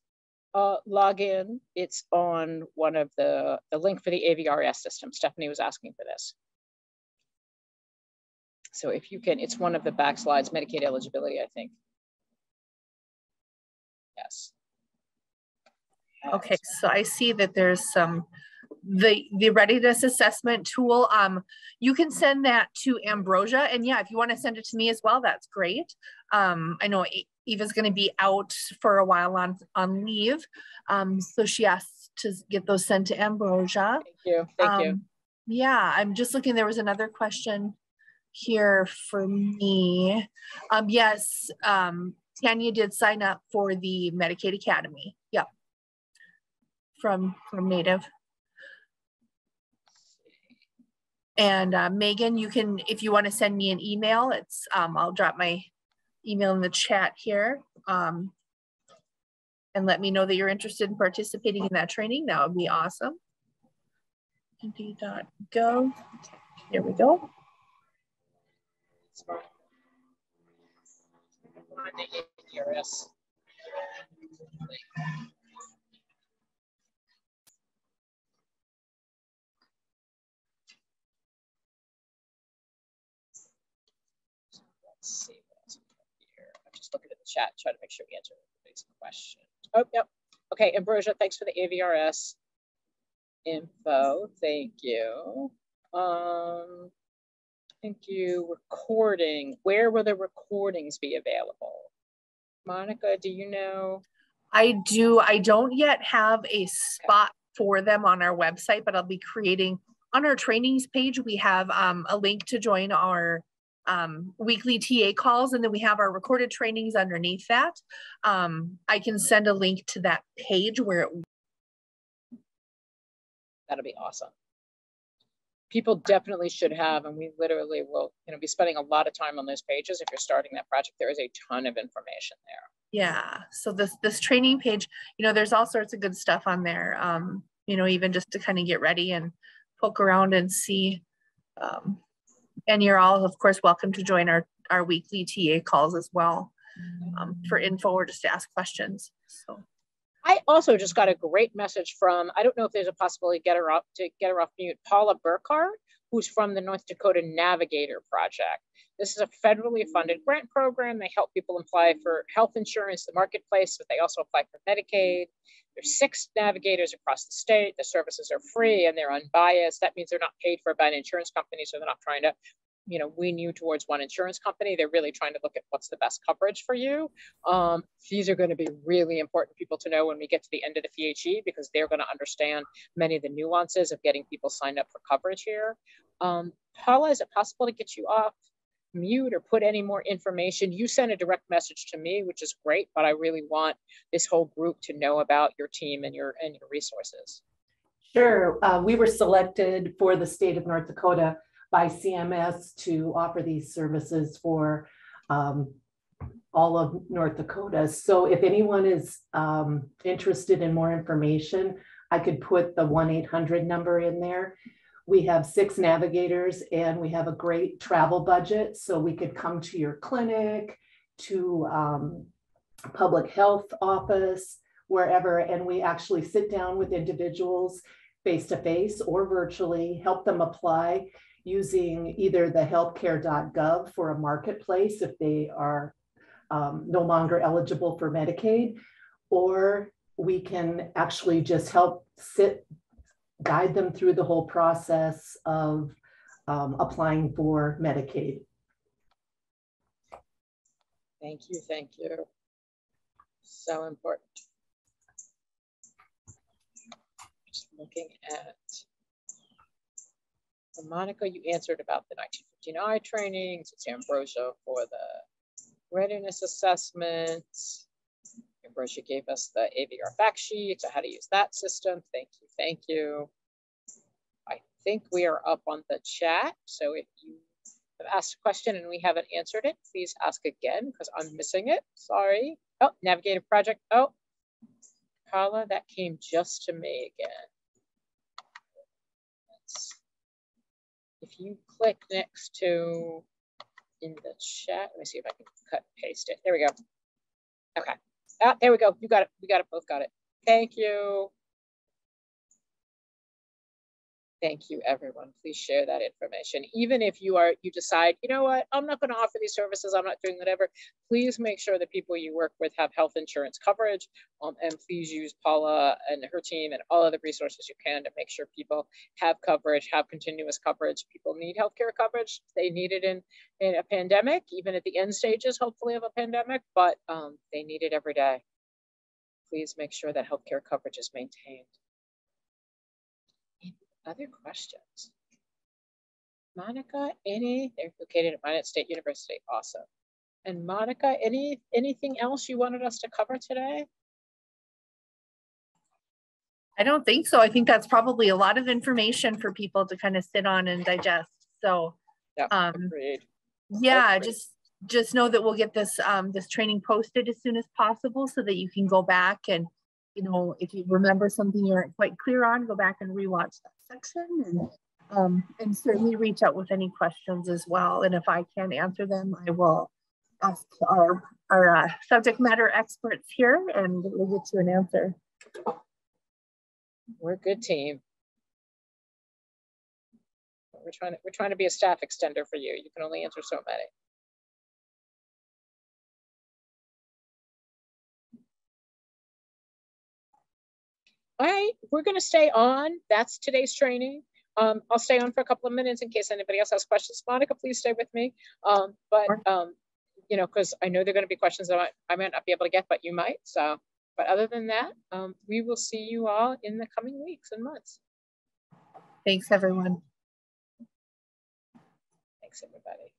uh, login, it's on one of the, the link for the AVRS system. Stephanie was asking for this. So if you can, it's one of the back slides, Medicaid eligibility, I think. Yes. Okay, so I see that there's some, the, the readiness assessment tool. Um, you can send that to Ambrosia. And yeah, if you want to send it to me as well, that's great. Um, I know Eva's going to be out for a while on, on leave. Um, so she asked to get those sent to Ambrosia. Thank you. Thank um, you. Yeah, I'm just looking. There was another question here for me. Um, yes, um, Tanya did sign up for the Medicaid Academy. Yep. From, from Native. And uh, Megan, you can, if you want to send me an email, it's, um, I'll drop my email in the chat here um, and let me know that you're interested in participating in that training. That would be awesome. Indeed.go. Here we go see looking at the chat, try to make sure we answer everybody's question. Oh, yep. Okay, Ambrosia, thanks for the AVRS info. Thank you. Um, thank you. Recording. Where will the recordings be available? Monica, do you know? I do. I don't yet have a spot for them on our website, but I'll be creating on our trainings page. We have um, a link to join our um, weekly TA calls, and then we have our recorded trainings underneath that. Um, I can send a link to that page where it That'll be awesome. People definitely should have, and we literally will, you know, be spending a lot of time on those pages. If you're starting that project, there is a ton of information there. Yeah. So this this training page, you know, there's all sorts of good stuff on there. Um, you know, even just to kind of get ready and poke around and see. Um, and you're all, of course, welcome to join our our weekly TA calls as well um, for info or just to ask questions. So. I also just got a great message from, I don't know if there's a possibility to get her up to get her off mute, Paula Burkhardt, who's from the North Dakota Navigator Project. This is a federally funded grant program. They help people apply for health insurance, the marketplace, but they also apply for Medicaid. There's six navigators across the state. The services are free and they're unbiased. That means they're not paid for by an insurance company, so they're not trying to you know, wean you towards one insurance company. They're really trying to look at what's the best coverage for you. Um, these are going to be really important people to know when we get to the end of the PHE because they're going to understand many of the nuances of getting people signed up for coverage here. Um, Paula, is it possible to get you off mute or put any more information? You sent a direct message to me, which is great, but I really want this whole group to know about your team and your and your resources. Sure. Uh, we were selected for the state of North Dakota by CMS to offer these services for um, all of North Dakota. So if anyone is um, interested in more information, I could put the 1-800 number in there. We have six navigators and we have a great travel budget. So we could come to your clinic, to um, public health office, wherever, and we actually sit down with individuals face to face or virtually, help them apply using either the healthcare.gov for a marketplace if they are um, no longer eligible for Medicaid, or we can actually just help sit, guide them through the whole process of um, applying for Medicaid. Thank you, thank you. So important. Just looking at so Monica, you answered about the 1915 I trainings. It's Ambrosia for the readiness assessments. Ambrosia gave us the AVR fact sheet, so how to use that system. Thank you, thank you. I think we are up on the chat. So if you have asked a question and we haven't answered it, please ask again because I'm missing it. Sorry. Oh, Navigator Project. Oh, Paula, that came just to me again. You click next to in the chat, let me see if I can cut paste it. There we go. Okay. Ah, there we go. You got it. We got it. Both got it. Thank you. Thank you, everyone. Please share that information. Even if you are, you decide, you know what, I'm not going to offer these services. I'm not doing whatever. Please make sure the people you work with have health insurance coverage, um, and please use Paula and her team and all of the resources you can to make sure people have coverage, have continuous coverage. People need healthcare coverage. They need it in in a pandemic, even at the end stages, hopefully, of a pandemic, but um, they need it every day. Please make sure that healthcare coverage is maintained. Other questions? Monica, any, they're located at Minot State University, awesome. And Monica, any anything else you wanted us to cover today? I don't think so. I think that's probably a lot of information for people to kind of sit on and digest. So, yeah, um, yeah, agreed. just just know that we'll get this um, this training posted as soon as possible so that you can go back and you know if you remember something you aren't quite clear on, go back and rewatch that section and, um, and certainly reach out with any questions as well. And if I can't answer them, I will ask our, our uh, subject matter experts here and we'll get you an answer. We're a good team. We're trying to, we're trying to be a staff extender for you. You can only answer so many. All right, we're going to stay on. That's today's training. Um, I'll stay on for a couple of minutes in case anybody else has questions. Monica, please stay with me. Um, but, um, you know, because I know there are going to be questions that I, I, might not be able to get, but you might. So, but other than that, um, we will see you all in the coming weeks and months. Thanks, everyone. Thanks, everybody.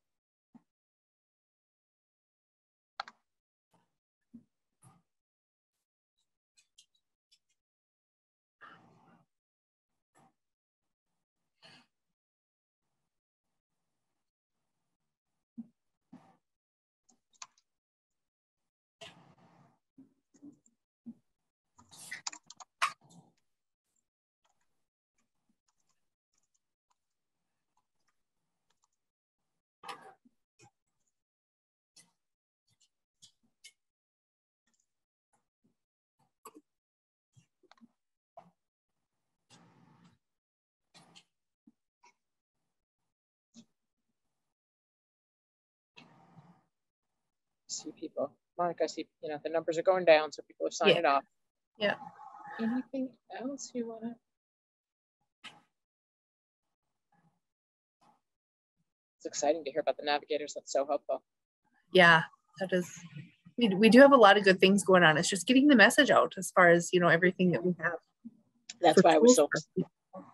See people. Monica, I see, you know, the numbers are going down, so people are signing Yeah. off. Yeah. Anything else you wanna? It's exciting to hear about the navigators. That's so helpful. Yeah, that is. We, we do have a lot of good things going on. It's just getting the message out as far as you know everything that we have. That's why I was so, tools for people.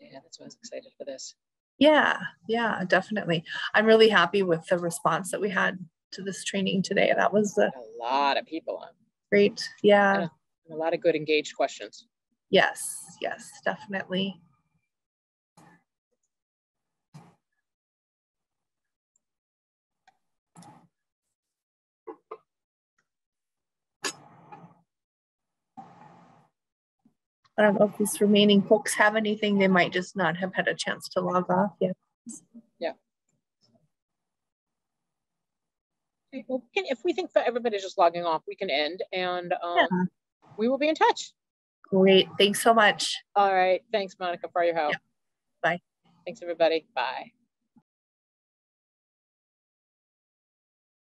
yeah, that's why I was excited for this. Yeah, yeah, definitely. I'm really happy with the response that we had to this training today. That was uh, A lot of people on, great. Yeah. And a lot of good engaged questions. Yes, yes, definitely. I don't know if these remaining folks have anything. They might just not have had a chance to log off yet. Well, we can- if we think that everybody's just logging off, we can end and um, Yeah. we will be in touch. Great. Thanks so much. All right. Thanks, Monica, for your help. Bye. Thanks, everybody. Bye.